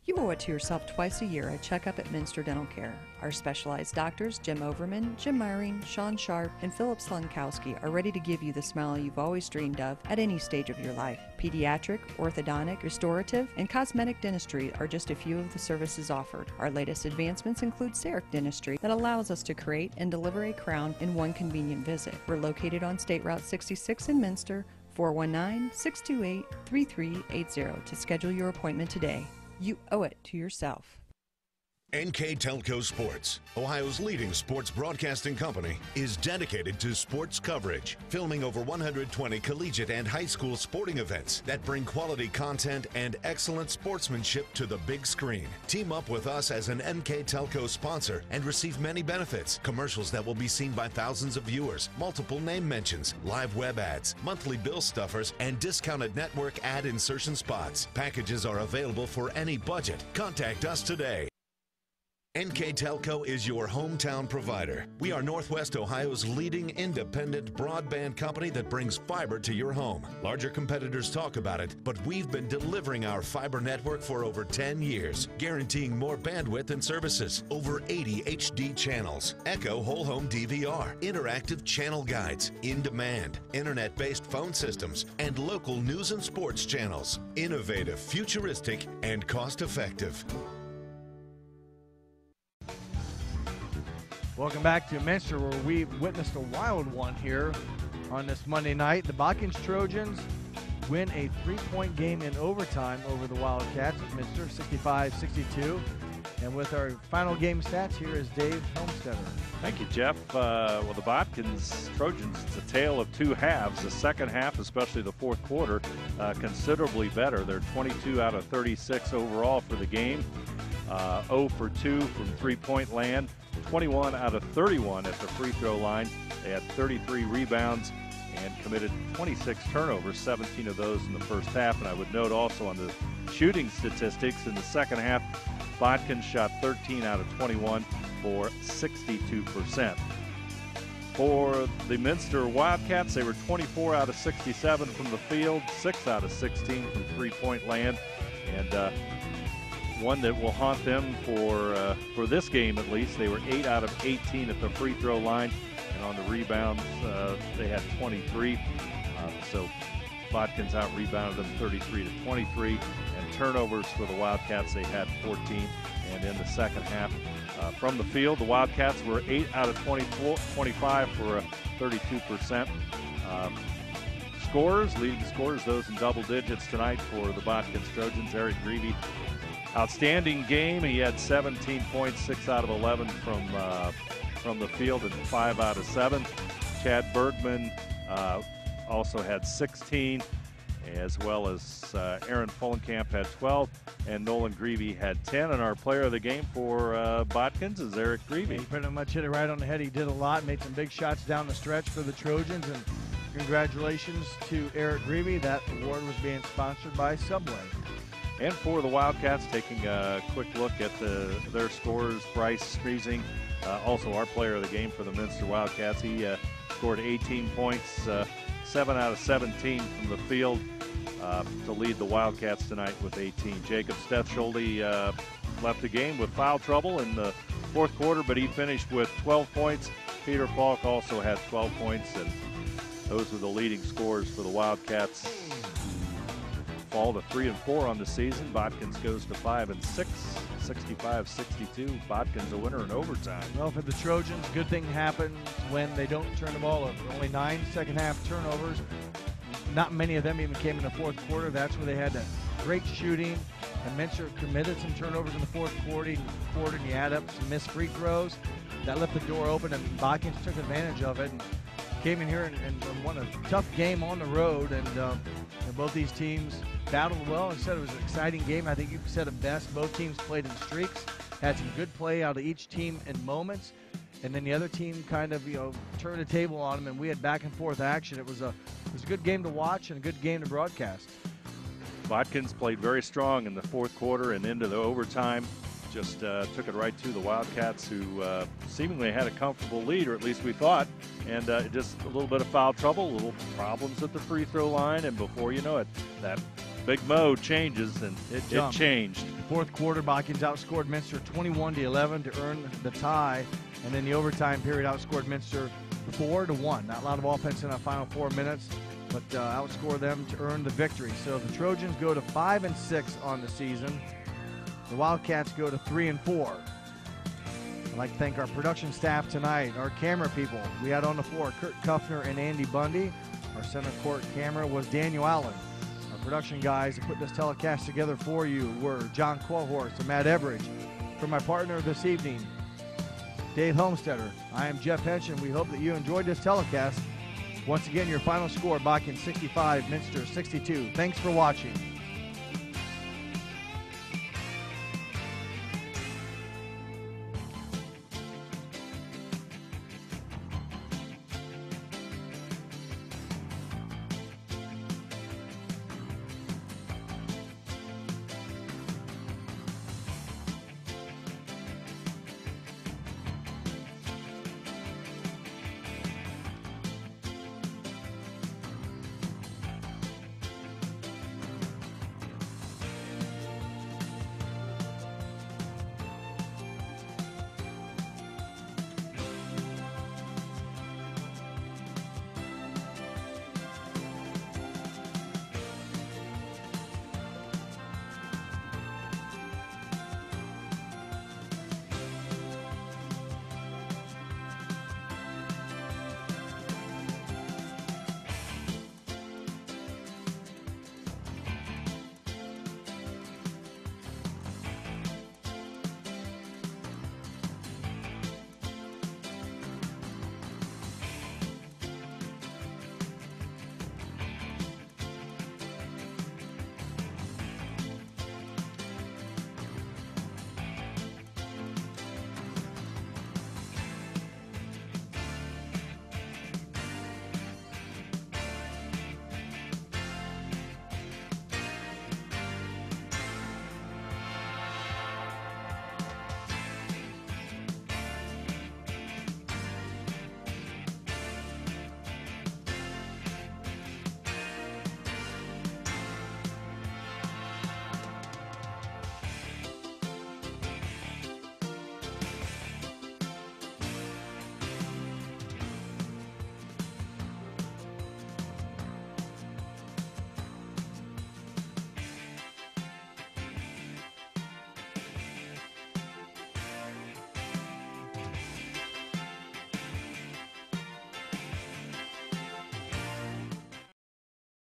You owe it to yourself twice a year a checkup at Minster Dental Care. Our specialized doctors, Jim Overman, Jim Myring, Sean Sharp, and Philip Slunkowski, are ready to give you the smile you've always dreamed of at any stage of your life. Pediatric, orthodontic, restorative, and cosmetic dentistry are just a few of the services offered. Our latest advancements include CEREC dentistry that allows us to create and deliver a crown in one convenient visit. We're located on State Route 66 in Minster. 419 628 3380 to schedule your appointment today. You owe it to yourself.
NK Telco Sports, Ohio's leading sports broadcasting company, is dedicated to sports coverage, filming over 120 collegiate and high school sporting events that bring quality content and excellent sportsmanship to the big screen. Team up with us as an NK Telco sponsor and receive many benefits commercials that will be seen by thousands of viewers, multiple name mentions, live web ads, monthly bill stuffers, and discounted network ad insertion spots. Packages are available for any budget. Contact us today. NK Telco is your hometown provider. We are Northwest Ohio's leading independent broadband company that brings fiber to your home. Larger competitors talk about it, but we've been delivering our fiber network for over 10 years, guaranteeing more bandwidth and services, over 80 HD channels, Echo Whole Home DVR, interactive channel guides, in demand, internet based phone systems, and local news and sports channels. Innovative, futuristic, and cost effective.
Welcome back to Minster, where we witnessed a wild one here on this Monday night. The Botkins Trojans win a three-point game in overtime over the Wildcats at Minster, 65-62. And with our final game stats, here is Dave Helmstetter.
Thank you, Jeff. Uh, well, the Botkins Trojans, it's a tale of two halves. The second half, especially the fourth quarter, uh, considerably better. They're 22 out of 36 overall for the game, uh, 0 for 2 from three point land, 21 out of 31 at the free throw line. They had 33 rebounds, and committed 26 turnovers, 17 of those in the first half. And I would note also on the shooting statistics in the second half, Botkins shot 13 out of 21 for 62%. For the Minster Wildcats, they were 24 out of 67 from the field, 6 out of 16 from three point land, and uh, one that will haunt them for, uh, for this game at least. They were 8 out of 18 at the free throw line, and on the rebounds, uh, they had 23. Uh, so Botkins out rebounded them 33 to 23, and turnovers for the Wildcats, they had 14. And in the second half, uh, from the field, the Wildcats were 8 out of 24, 25 for a 32%. Um, scores, leading scores, those in double digits tonight for the Botkins Trojans. Eric Greavy, outstanding game. He had 17 points, 6 out of 11 from, uh, from the field, and 5 out of 7. Chad Bergman uh, also had 16 as well as uh, Aaron Fullenkamp had 12, and Nolan Greavy had 10. And our player of the game for uh, Botkins is Eric Greavy.
He pretty much hit it right on the head. He did a lot, made some big shots down the stretch for the Trojans, and congratulations to Eric Greavy. That award was being sponsored by Subway.
And for the Wildcats, taking a quick look at the, their scores, Bryce Schmiesing, uh, also our player of the game for the Minster Wildcats. He uh, scored 18 points, uh, 7 out of 17 from the field uh, to lead the Wildcats tonight with 18. Jacob Stechschulte uh, left the game with foul trouble in the fourth quarter, but he finished with 12 points. Peter Falk also had 12 points, and those were the leading scores for the Wildcats. Fall to three and four on the season. Botkins goes to five and six, 65-62. Botkins a winner in overtime.
Well, for the Trojans, good thing happens when they don't turn the ball over. Only nine second half turnovers. Not many of them even came in the fourth quarter. That's where they had that great shooting. And Minster committed some turnovers in the fourth quarter, quarter and you add up some missed free throws. That left the door open, and Botkins took advantage of it. And came in here and, and won a tough game on the road, and, um, and both these teams battled well and said it was an exciting game. I think you said it best. Both teams played in streaks, had some good play out of each team in moments, and then the other team kind of you know turned the table on them, and we had back and forth action. It was a it was a good game to watch and a good game to broadcast.
Botkins played very strong in the fourth quarter and into the overtime. Just uh, took it right to the Wildcats, who uh, seemingly had a comfortable lead, or at least we thought. And uh, just a little bit of foul trouble, little problems at the free throw line, and before you know it, that big mo changes, and it, it changed.
Fourth quarter, Botkins outscored Minster 21 to 11 to earn the tie, and then the overtime period outscored Minster four to one. Not a lot of offense in the final four minutes, but uh, outscore them to earn the victory. So the Trojans go to five and six on the season. The Wildcats go to three and four. I'd like to thank our production staff tonight, our camera people. We had on the floor Kurt Kuffner and Andy Bundy. Our center court camera was Daniel Allen. Our production guys that put this telecast together for you were John Quahorst and Matt Everidge. For my partner this evening, Dave Homesteader, I am Jeff Henson. We hope that you enjoyed this telecast. Once again, your final score, Botkins 65, Minster 62. Thanks for watching.